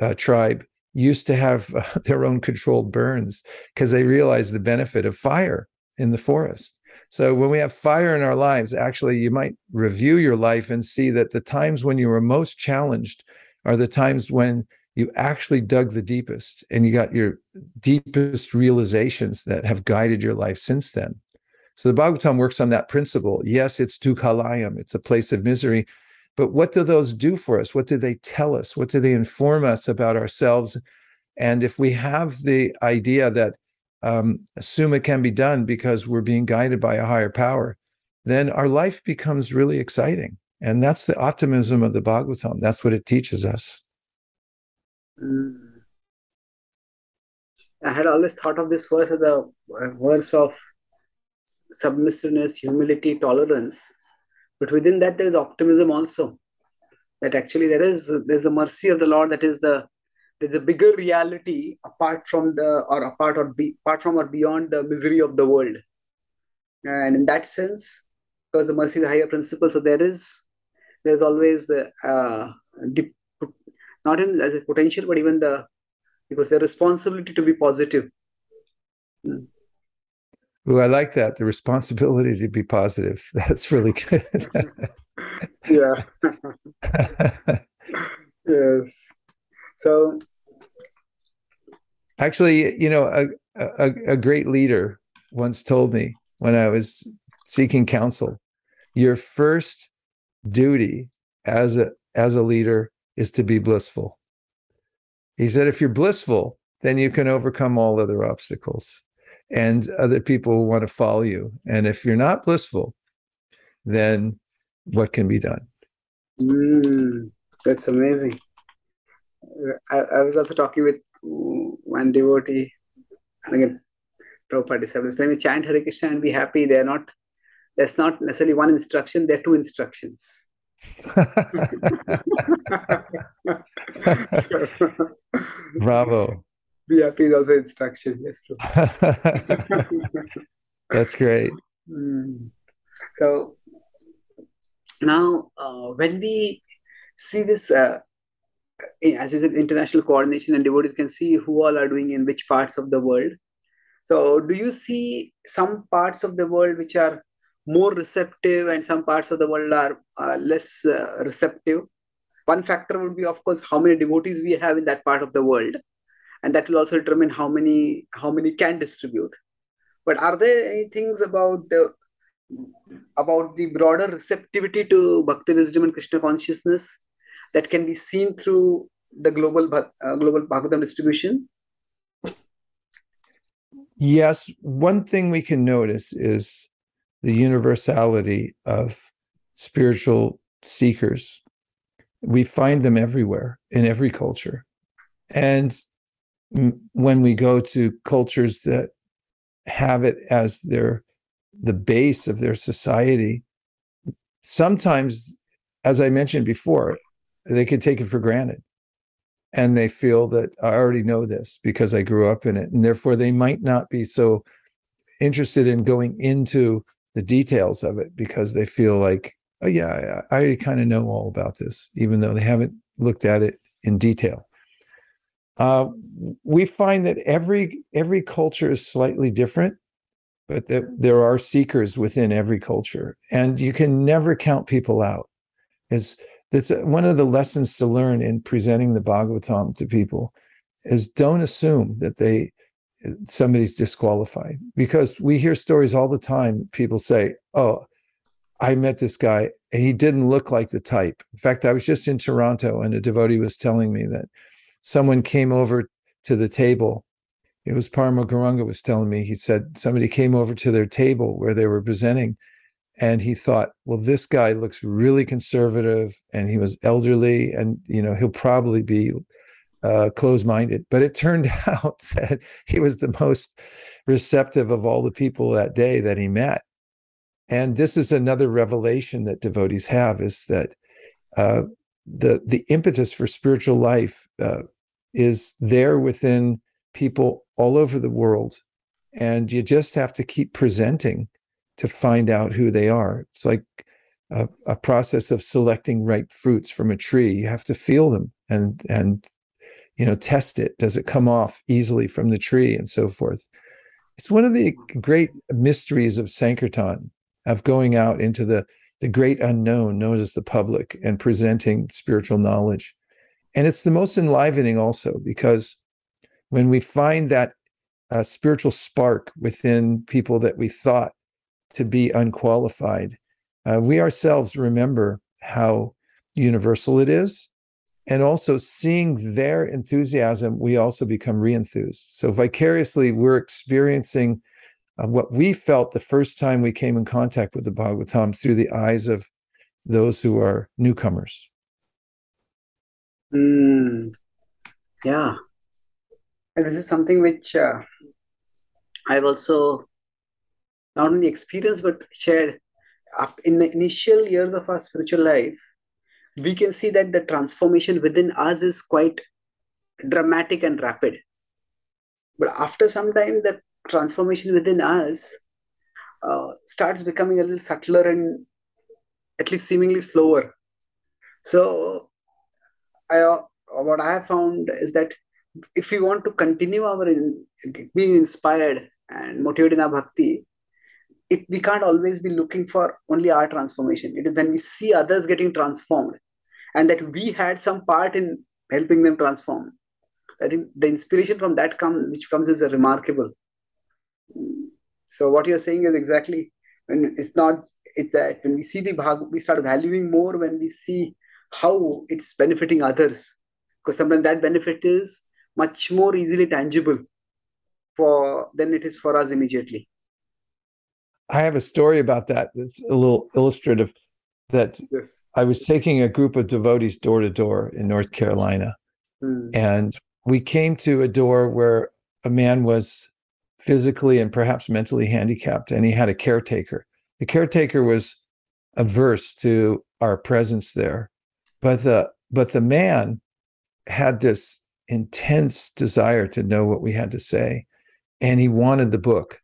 uh, tribe, used to have uh, their own controlled burns because they realized the benefit of fire in the forest. So when we have fire in our lives, actually, you might review your life and see that the times when you were most challenged are the times when you actually dug the deepest and you got your deepest realizations that have guided your life since then. So the Bhagavatam works on that principle. Yes, it's dukhalayam, it's a place of misery, but what do those do for us? What do they tell us? What do they inform us about ourselves? And if we have the idea that um, assume it can be done because we're being guided by a higher power, then our life becomes really exciting. And that's the optimism of the Bhagavatam. That's what it teaches us. Mm. I had always thought of this verse as a, a verse of submissiveness, humility, tolerance. But within that, there is optimism also. That actually there is there's the mercy of the Lord. That is the there's a bigger reality apart from the or apart or be apart from or beyond the misery of the world and in that sense because the mercy is a higher principle so there is there's always the uh the not in as a potential but even the because the responsibility to be positive mm. Ooh, I like that. The responsibility to be positive. That's really good. yeah. yes. So actually, you know, a, a, a great leader once told me when I was seeking counsel, your first duty as a as a leader is to be blissful. He said, if you're blissful, then you can overcome all other obstacles and other people want to follow you. And if you're not blissful, then what can be done? Mm, that's amazing. I, I, was also talking with one devotee, and again, Prabhupada disciples, when we chant Hare Krishna and be happy, they're not, that's not necessarily one instruction, they're two instructions. Bravo. Happy is also instruction. Yes, true. That's great. Mm. So now, uh, when we see this, uh, as is international coordination and devotees can see who all are doing in which parts of the world. So, do you see some parts of the world which are more receptive and some parts of the world are uh, less uh, receptive? One factor would be, of course, how many devotees we have in that part of the world, and that will also determine how many how many can distribute. But are there any things about the about the broader receptivity to bhakti wisdom and Krishna consciousness that can be seen through the global uh, global Bhagavatam distribution? Yes, one thing we can notice is the universality of spiritual seekers. We find them everywhere in every culture. And when we go to cultures that have it as their the base of their society sometimes as i mentioned before they could take it for granted. And they feel that i already know this because i grew up in it. And therefore they might not be so interested in going into the details of it because they feel like oh yeah i, I kind of know all about this even though they haven't looked at it in detail uh, we find that every every culture is slightly different but that there are seekers within every culture and you can never count people out. It's that's one of the lessons to learn in presenting the bhagavatam to people is don't assume that they somebody's disqualified because we hear stories all the time people say oh i met this guy and he didn't look like the type. In fact i was just in toronto and a devotee was telling me that someone came over to the table it was Parma Gauranga was telling me, he said somebody came over to their table where they were presenting and he thought, well, this guy looks really conservative and he was elderly and, you know, he'll probably be uh, closed-minded. But it turned out that he was the most receptive of all the people that day that he met. And this is another revelation that devotees have is that uh, the the impetus for spiritual life uh, is there within people all over the world and you just have to keep presenting to find out who they are. It's like a, a, process of selecting ripe fruits from a tree. You have to feel them and and you know test it. Does it come off easily from the tree and so forth? It's one of the great mysteries of sankirtan of going out into the the great unknown known as the public and presenting spiritual knowledge and it's the most enlivening also because when we find that uh, spiritual spark within people that we thought to be unqualified, uh, we ourselves remember how universal it is. And also seeing their enthusiasm, we also become re-enthused. So vicariously, we're experiencing uh, what we felt the first time we came in contact with the Bhagavatam through the eyes of those who are newcomers. Mm, yeah, and this is something which uh, I've also not only experienced but shared. After, in the initial years of our spiritual life, we can see that the transformation within us is quite dramatic and rapid. But after some time, the transformation within us uh, starts becoming a little subtler and at least seemingly slower. So, I, uh, what I have found is that if we want to continue our in, being inspired and motivated in our bhakti, it, we can't always be looking for only our transformation. It is when we see others getting transformed and that we had some part in helping them transform. I think the inspiration from that comes, which comes is remarkable. So what you're saying is exactly when it's not it that when we see the bhag, we start valuing more when we see how it's benefiting others, because sometimes that benefit is much more easily tangible for than it is for us immediately. I have a story about that that's a little illustrative. That Yes. I was taking a group of devotees door to door in North Carolina, Hmm. and we came to a door where a man was physically and perhaps mentally handicapped, and he had a caretaker. The caretaker was averse to our presence there, but the but the man had this intense desire to know what we had to say, and he wanted the book.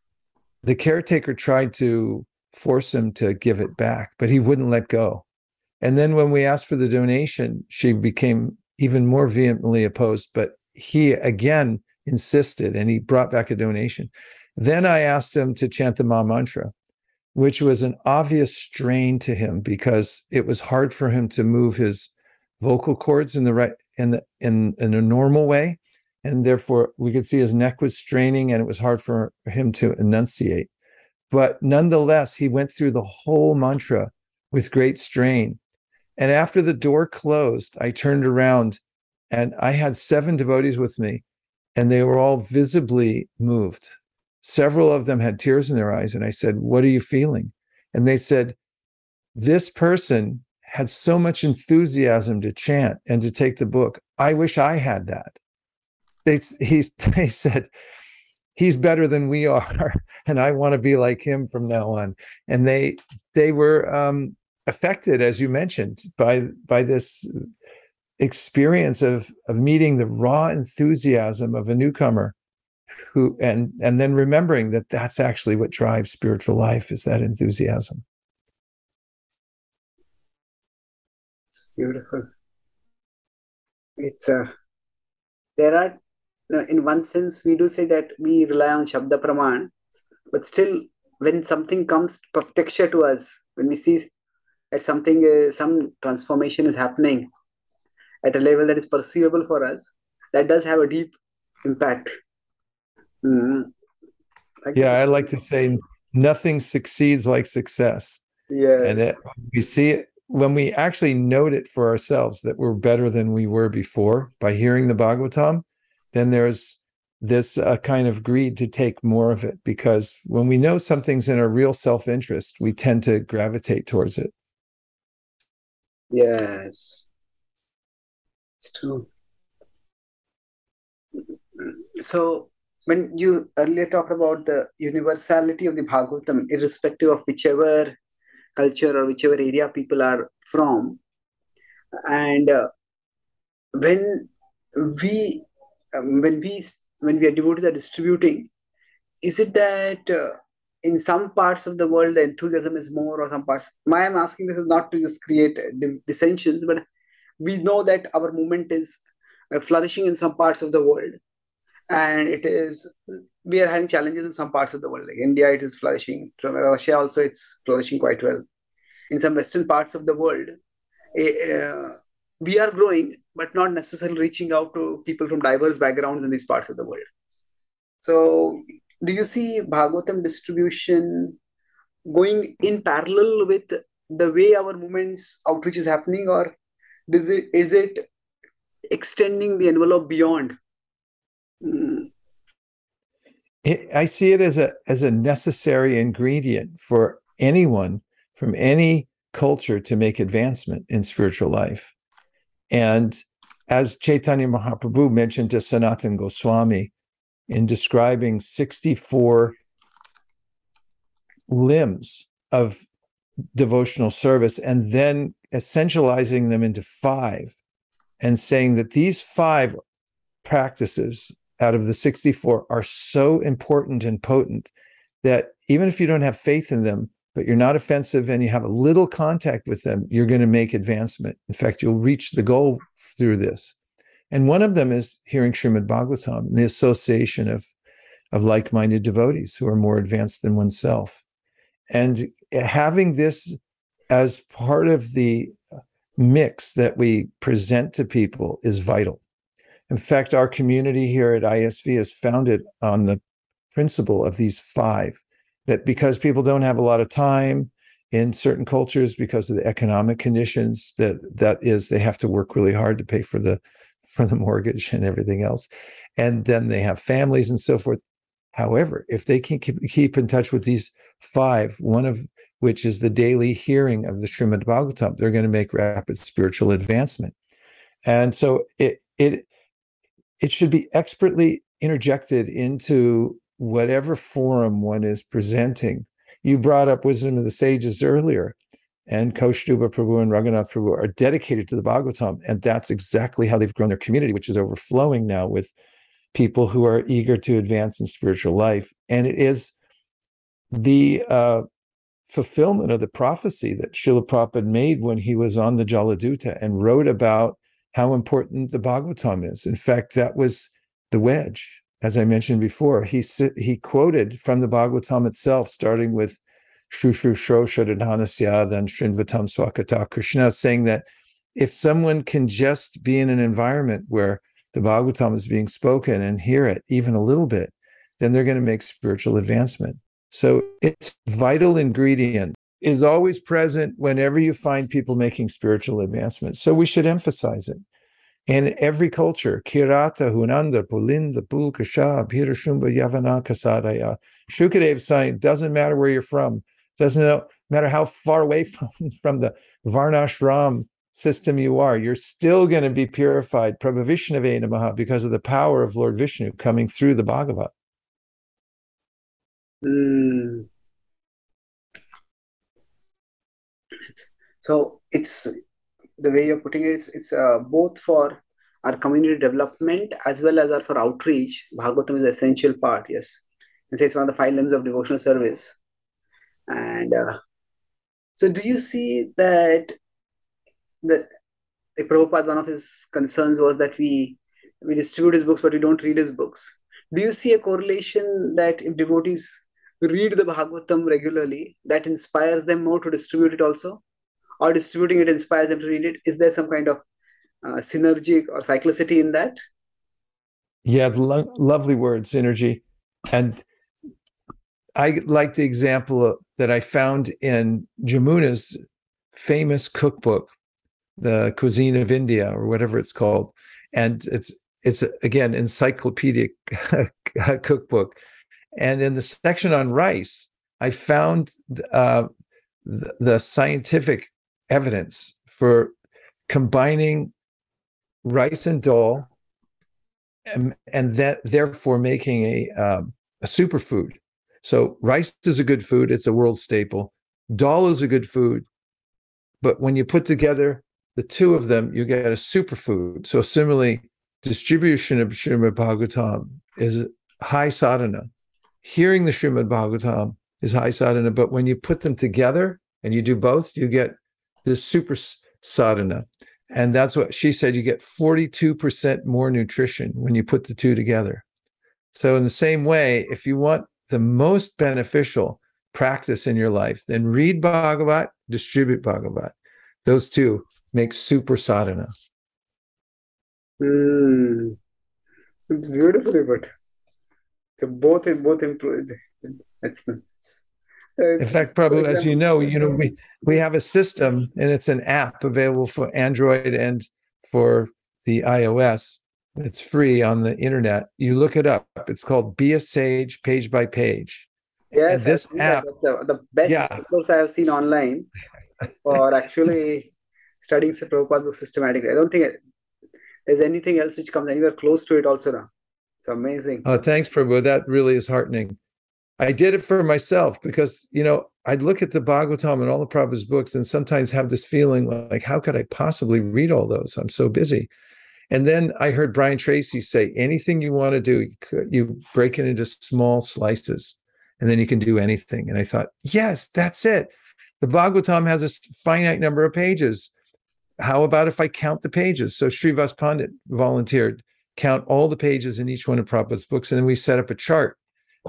The caretaker tried to force him to give it back, but he wouldn't let go. And then when we asked for the donation, she became even more vehemently opposed, but he again insisted and he brought back a donation. Then I asked him to chant the Ma mantra, which was an obvious strain to him because it was hard for him to move his vocal cords in the right in the in, in a normal way. And therefore we could see his neck was straining and it was hard for him to enunciate. But nonetheless, he went through the whole mantra with great strain. And after the door closed, I turned around and I had seven devotees with me, and they were all visibly moved. Several of them had tears in their eyes. And I said, What are you feeling? And they said, This person had so much enthusiasm to chant and to take the book. I wish I had that. They, he, they said, He's better than we are, and I want to be like him from now on. And they they were um, affected, as you mentioned, by by this experience of of meeting the raw enthusiasm of a newcomer who and and then remembering that that's actually what drives spiritual life is that enthusiasm It's beautiful. It's uh, there are uh, in one sense we do say that we rely on Shabda Praman, but still when something comes texture to us, when we see that something uh, some transformation is happening at a level that is perceivable for us, that does have a deep impact. Mhm. Like- yeah i like to say nothing succeeds like success. Yeah, and it, we see it when we actually note it for ourselves that we're better than we were before by hearing the bhagavatam then there's this uh, kind of greed to take more of it because when we know something's in our real self-interest we tend to gravitate towards it. Yes, it's true. So, when you earlier talked about the universality of the Bhagavatam, irrespective of whichever culture or whichever area people are from, and uh, when we um, when we when we are devoted to distributing, is it that uh, in some parts of the world the enthusiasm is more, or some parts? Why I'm asking this is not to just create dissensions, but we know that our movement is uh, flourishing in some parts of the world and it is we are having challenges in some parts of the world like india it is flourishing. Russia also it's flourishing quite well. In some western parts of the world uh, we are growing but not necessarily reaching out to people from diverse backgrounds in these parts of the world. So do you see bhagavatam distribution going in parallel with the way our movements outreach is happening or is it, is it extending the envelope beyond Mm, I see it as a as a necessary ingredient for anyone from any culture to make advancement in spiritual life. And as Chaitanya Mahaprabhu mentioned to Sanatan Goswami in describing 64 limbs of devotional service and then essentializing them into five and saying that these five practices out of the 64 are so important and potent that even if you don't have faith in them, but you're not offensive and you have a little contact with them, you're going to make advancement. In fact, you'll reach the goal through this. And one of them is hearing Srimad Bhagavatam, the association of, of like minded devotees who are more advanced than oneself. And having this as part of the mix that we present to people is vital. In fact, our community here at ISV is founded on the principle of these five that because people don't have a lot of time in certain cultures because of the economic conditions that that is they have to work really hard to pay for the for the mortgage and everything else. And then they have families and so forth. However if they can keep, keep in touch with these five one of which is the daily hearing of the Srimad Bhagavatam they're going to make rapid spiritual advancement. And so it it it should be expertly interjected into whatever forum one is presenting. You brought up Wisdom of the Sages earlier, and Kaustubha Prabhu and Raghunath Prabhu are dedicated to the Bhagavatam, and that's exactly how they've grown their community, which is overflowing now with people who are eager to advance in spiritual life. And it is the uh, fulfillment of the prophecy that Srila Prabhupada made when he was on the Jaladuta and wrote about how important the Bhagavatam is. In fact, that was the wedge as I mentioned before, he he quoted from the Bhagavatam itself, starting with Shushu Shroshadhanasya, then Srinvatam Swakata Krishna, saying that if someone can just be in an environment where the Bhagavatam is being spoken and hear it even a little bit, then they're going to make spiritual advancement. So it's vital ingredient is always present whenever you find people making spiritual advancement. So we should emphasize it in every culture, Kirata, Hunandhra, Pulinda, Pulkasha, Pirashumba, Yavana, Kasadaya. Shukadev saying, doesn't matter where you're from, doesn't matter how far away from, from the Varnashram system you are, you're still going to be purified, Prabhavishnave Namaha, because of the power of Lord Vishnu coming through the Bhagavad. Mm. So it's the way you're putting it, it's, it's uh, both for our community development as well as our for outreach. Bhagavatam is an essential part, yes. And it's one of the five limbs of devotional service. And uh, so, do you see that the, the Prabhupada, one of his concerns was that we we distribute his books, but we don't read his books. Do you see a correlation that if devotees read the Bhagavatam regularly, that inspires them more to distribute it also? Or distributing it inspires them to read it? Is there some kind of uh, synergy or cyclicity in that? Yeah lo- lovely word synergy. And i like the example that i found in jamuna's famous cookbook the cuisine of india or whatever it's called. And it's it's again encyclopedic cookbook. And in the section on rice i found uh, the, the scientific evidence for combining rice and dal and, and that therefore making a, um, a superfood. So rice is a good food, it's a world staple. Dal is a good food, but when you put together the two of them, you get a superfood. So similarly, distribution of Srimad Bhagavatam is high sadhana. Hearing the Srimad Bhagavatam is high sadhana, but when you put them together and you do both, you get this super sadhana. And that's what she said you get 42% more nutrition when you put the two together. So, in the same way, if you want the most beneficial practice in your life, then read Bhagavat, distribute Bhagavat. Those two make super sadhana. Mm. It's beautifully put. So both both improve. That's the in fact, probably as you know, you know we we have a system and it's an app available for Android and for the iOS. It's free on the internet. You look it up. It's called Be a Sage Page by Page. Yes, and this app, the, the, best yeah. resource I have seen online for actually studying Prabhupada's book systematically. I don't think it, there's anything else which comes anywhere close to it. Also, now it's amazing. Oh, thanks, Prabhu. That really is heartening. I did it for myself because, you know, I'd look at the Bhagavatam and all the Prabhupada's books and sometimes have this feeling like, how could I possibly read all those? I'm so busy. And then I heard Brian Tracy say, anything you want to do, you break it into small slices, and then you can do anything. And I thought, yes, that's it. The Bhagavatam has a finite number of pages. How about if I count the pages? So Srivas Pandit volunteered, count all the pages in each one of Prabhupada's books, and then we set up a chart.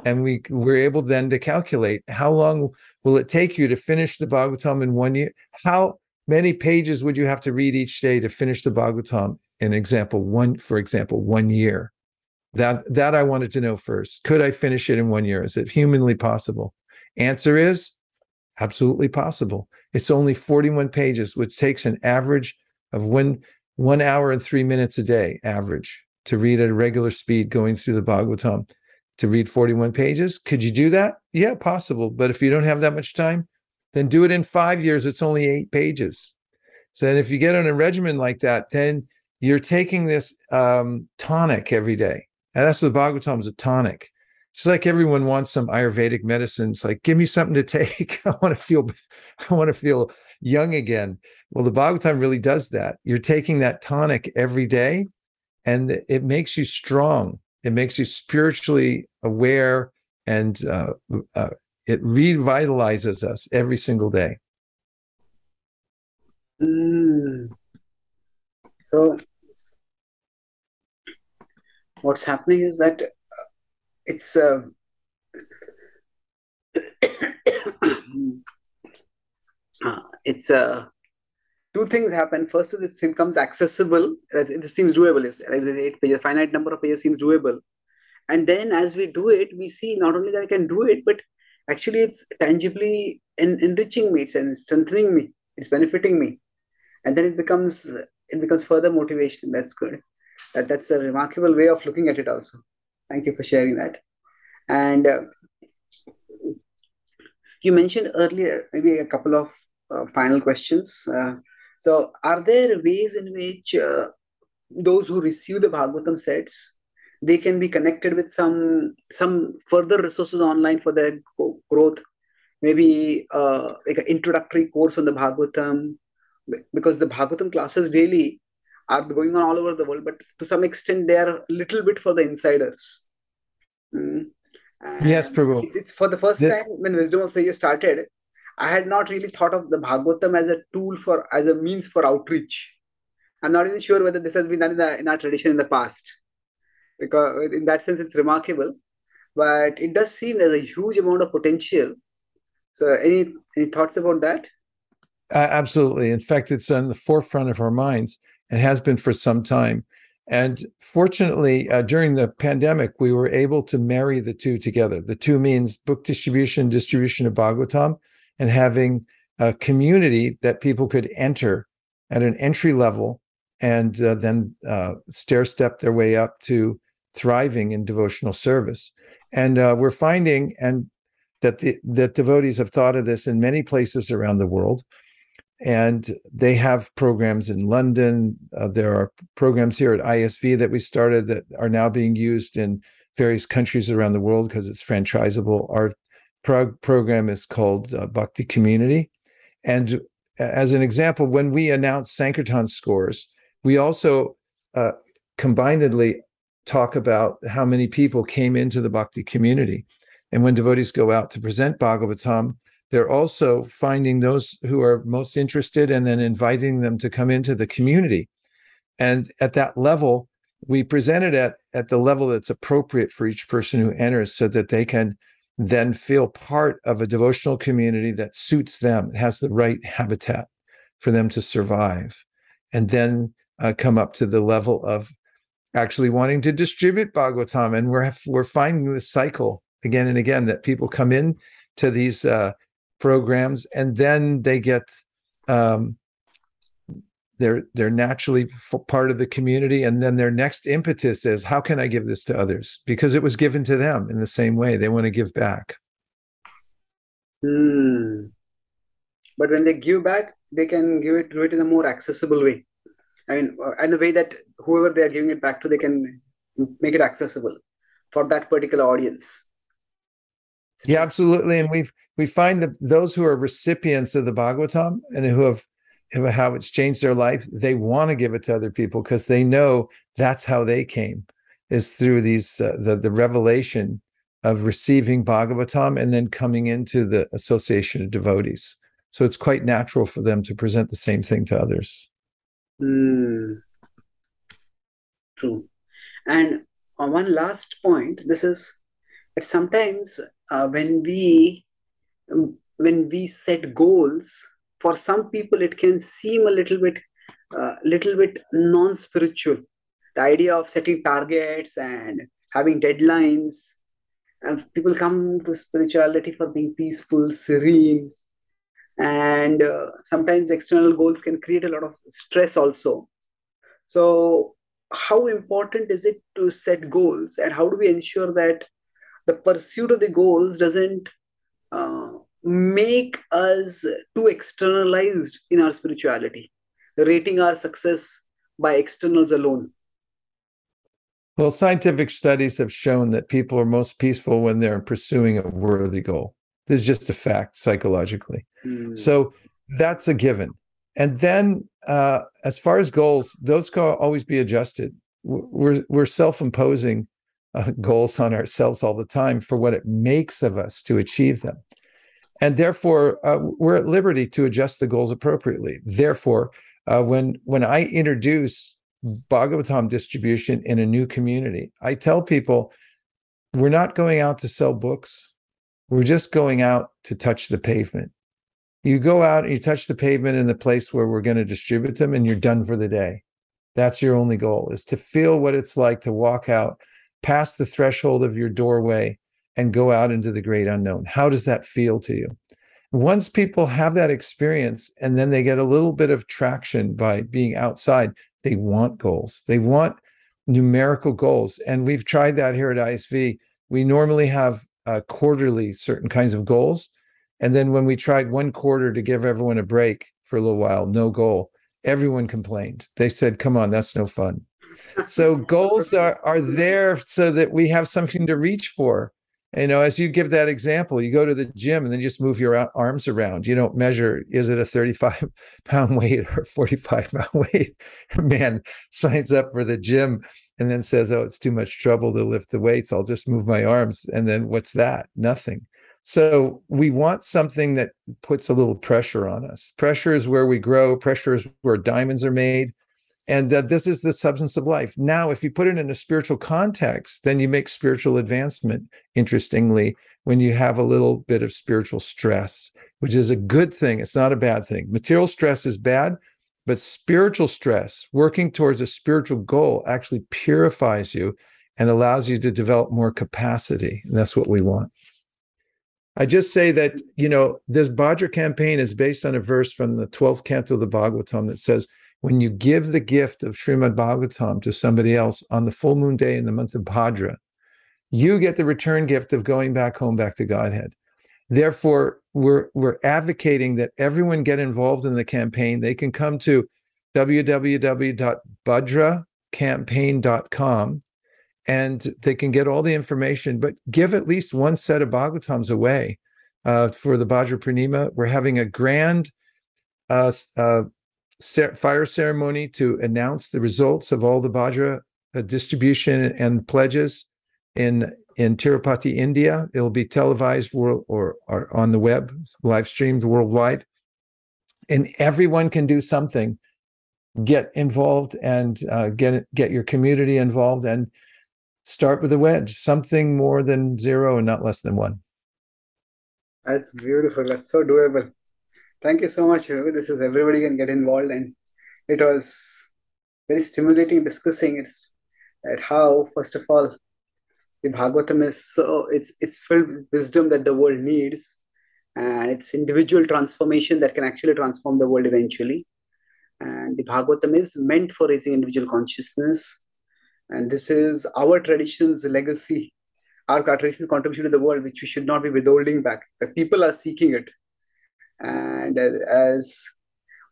And we were able then to calculate how long will it take you to finish the Bhagavatam in one year? How many pages would you have to read each day to finish the Bhagavatam? In example, one, for example, one year. That that I wanted to know first. Could I finish it in one year? Is it humanly possible? Answer is absolutely possible. It's only 41 pages, which takes an average of one one hour and three minutes a day, average, to read at a regular speed going through the Bhagavatam. To read 41 pages. Could you do that? Yeah, possible. But if you don't have that much time, then do it in five years. It's only eight pages. So then if you get on a regimen like that, then you're taking this um, tonic every day. And that's what the Bhagavatam is a tonic. It's like everyone wants some Ayurvedic medicine. It's like, give me something to take. I want to feel, I want to feel young again. Well, the Bhagavatam really does that. You're taking that tonic every day, and it makes you strong. It makes you spiritually aware, and uh, uh, it revitalizes us every single day. Mm. So, what's happening is that it's uh, it's uh, two things happen. First is it becomes accessible. It seems doable. As eight pages, finite number of pages seems doable. And then as we do it, we see not only that I can do it, but actually it's tangibly en- enriching me. It's and strengthening me. It's benefiting me. And then it becomes it becomes further motivation. That's good. That that's a remarkable way of looking at it. Also, thank you for sharing that. And uh, you mentioned earlier maybe a couple of uh, final questions. Uh, so, are there ways in which uh, those who receive the Bhagavatam sets they can be connected with some some further resources online for their growth? Maybe uh, like an introductory course on the Bhagavatam, because the Bhagavatam classes daily are going on all over the world, but to some extent they are a little bit for the insiders. Mm. yes, Prabhu. It's, it's, for the first time when Wisdom of Sages started. I had not really thought of the Bhagavatam as a tool for as a means for outreach. I'm not even sure whether this has been done in, the, in our tradition in the past, because in that sense it's remarkable. But it does seem there's a huge amount of potential. So, any any thoughts about that? Uh, absolutely. In fact, it's on the forefront of our minds and has been for some time. And fortunately, uh, during the pandemic, we were able to marry the two together. The two means book distribution, distribution of Bhagavatam, and having a community that people could enter at an entry level and uh, then uh, stair step their way up to thriving in devotional service. And uh, we're finding and that the that devotees have thought of this in many places around the world and they have programs in London. Uh, there are programs here at ISV that we started that are now being used in various countries around the world because it's franchisable. Our prog- program is called uh, Bhakti Community. And as an example, when we announce Sankirtan scores, we also uh, combinedly talk about how many people came into the Bhakti community. And when devotees go out to present Bhagavatam, they're also finding those who are most interested and then inviting them to come into the community. And at that level, we present it at, at the level that's appropriate for each person who enters so that they can then feel part of a devotional community that suits them, has the right habitat for them to survive, and then uh, come up to the level of actually wanting to distribute Bhagavatam. And we're, we're finding this cycle again and again that people come in to these uh, programs, and then they get um, they're they're naturally part of the community, and then their next impetus is how can I give this to others because it was given to them in the same way they want to give back. Hmm. But when they give back, they can give it, do it in a more accessible way. I mean, uh, and the way that whoever they are giving it back to, they can make it accessible for that particular audience. Yeah, absolutely. And we've we find that those who are recipients of the Bhagavatam and who have how it's changed their life, they want to give it to other people because they know that's how they came is through these uh, the the revelation of receiving Bhagavatam and then coming into the association of devotees. So it's quite natural for them to present the same thing to others. Mm. True. And on one last point, this is that sometimes uh, when we um, when we set goals, for some people it can seem a little bit uh, little bit non-spiritual. The idea of setting targets and having deadlines. And people come to spirituality for being peaceful, serene, and uh, sometimes external goals can create a lot of stress also. So how important is it to set goals and how do we ensure that the pursuit of the goals doesn't uh, make us too externalized in our spirituality rating our success by externals alone. Well scientific studies have shown that people are most peaceful when they're pursuing a worthy goal. This is just a fact psychologically. Mm. so that's a given. And then uh, as far as goals, those can always be adjusted. We're we're self-imposing uh, goals on ourselves all the time for what it makes of us to achieve them, and therefore uh, we're at liberty to adjust the goals appropriately. Therefore, uh, when when I introduce Bhagavatam distribution in a new community, I tell people we're not going out to sell books. We're just going out to touch the pavement you go out and you touch the pavement in the place where we're going to distribute them and you're done for the day that's your only goal is to feel what it's like to walk out past the threshold of your doorway and go out into the great unknown how does that feel to you once people have that experience and then they get a little bit of traction by being outside they want goals they want numerical goals and we've tried that here at isv we normally have uh, quarterly certain kinds of goals and then when we tried one quarter to give everyone a break for a little while, no goal, everyone complained. They said, come on, that's no fun. So goals are, are there so that we have something to reach for. You know, as you give that example, you go to the gym and then you just move your arms around. You don't measure, is it a 35 pound weight or 45 pound weight? Man signs up for the gym and then says, oh, it's too much trouble to lift the weights. I'll just move my arms. And then what's that? Nothing. So we want something that puts a little pressure on us. Pressure is where we grow, pressure is where diamonds are made. And uh, this is the substance of life. Now, if you put it in a spiritual context, then you make spiritual advancement, interestingly, when you have a little bit of spiritual stress, which is a good thing. It's not a bad thing. Material stress is bad, but spiritual stress, working towards a spiritual goal, actually purifies you and allows you to develop more capacity. And that's what we want. I just say that, you know, this Bhadra campaign is based on a verse from the 12th canto of the Bhagavatam that says, when you give the gift of Srimad Bhagavatam to somebody else on the full moon day in the month of Bhadra, you get the return gift of going back home, back to Godhead. Therefore, we're we're advocating that everyone get involved in the campaign. They can come to www.bhadracampaign.com and they can get all the information, but give at least one set of Bhagavatams away uh, for the Bhadra Purnima. We're having a grand uh, uh, fire ceremony to announce the results of all the Bhadra uh, distribution and pledges in in Tirupati, India. It'll be televised world or, or on the web, live streamed worldwide, and everyone can do something. Get involved and uh, get get your community involved and start with a wedge, something more than zero and not less than one. That's beautiful. That's so doable. Thank you so much. This is everybody can get involved, and it was very stimulating discussing it. At how, first of all, the Bhagavatam is so it's it's filled with wisdom that the world needs, and it's individual transformation that can actually transform the world eventually. And the Bhagavatam is meant for raising individual consciousness and this is our tradition's legacy, our tradition's contribution to the world, which we should not be withholding back. The people are seeking it. And as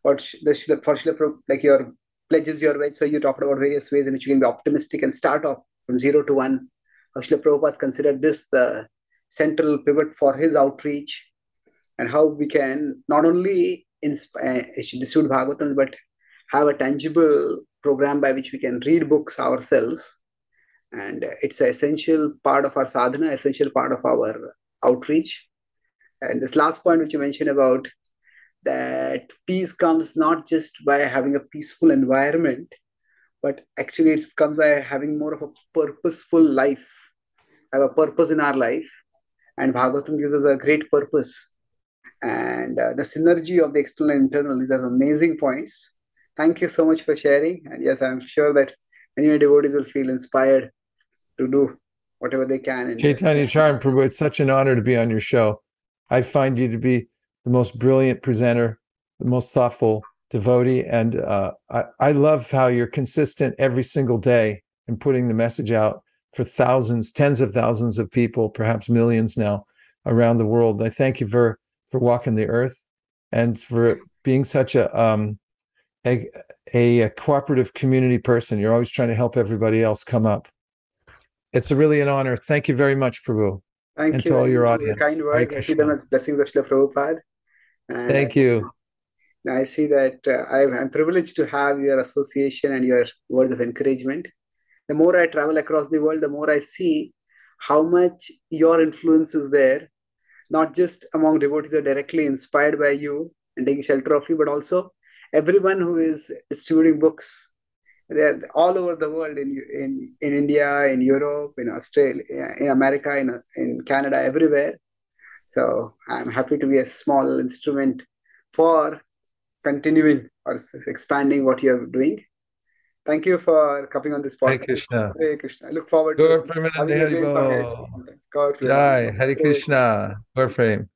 what the for Srila, like your pledges your way, so you talked about various ways in which you can be optimistic and start off from zero to one. How Srila Prabhupada considered this the central pivot for his outreach and how we can not only inspire, eh, distribute Bhagavatams, but have a tangible program by which we can read books ourselves. And it's an essential part of our sadhana, essential part of our outreach. And this last point, which you mentioned about that peace comes not just by having a peaceful environment, but actually it comes by having more of a purposeful life, have a purpose in our life. And Bhagavatam gives us a great purpose. And uh, the synergy of the external and internal, these are amazing points. Thank you so much for sharing. And yes, I'm sure that many devotees will feel inspired to do whatever they can. Chaitanya Charan Prabhu, it's such an honor to be on your show. I find you to be the most brilliant presenter, the most thoughtful devotee. And uh, I, I love how you're consistent every single day in putting the message out for thousands, tens of thousands of people, perhaps millions now around the world. I thank you for for walking the earth and for being such a um a, a, cooperative community person. You're always trying to help everybody else come up. It's really an honor. Thank you very much, Prabhu. Thank and you. to all your Your audience. kind Hare word. I see them as blessings of Srila Prabhupada. And Thank you. I see that uh, I'm, I'm privileged to have your association and your words of encouragement. The more I travel across the world, the more I see how much your influence is there, not just among devotees who are directly inspired by you and taking shelter of you, but also everyone who is distributing books. They're all over the world in in in India, in Europe, in Australia, in America, in in Canada, everywhere. So I'm happy to be a small instrument for continuing or expanding what you are doing. Thank you for coming on this Hare podcast. Krishna. Hare Krishna. I look forward Gaur to having you again someday. Haribol. God Jai, Hare Hare Krishna. Prem.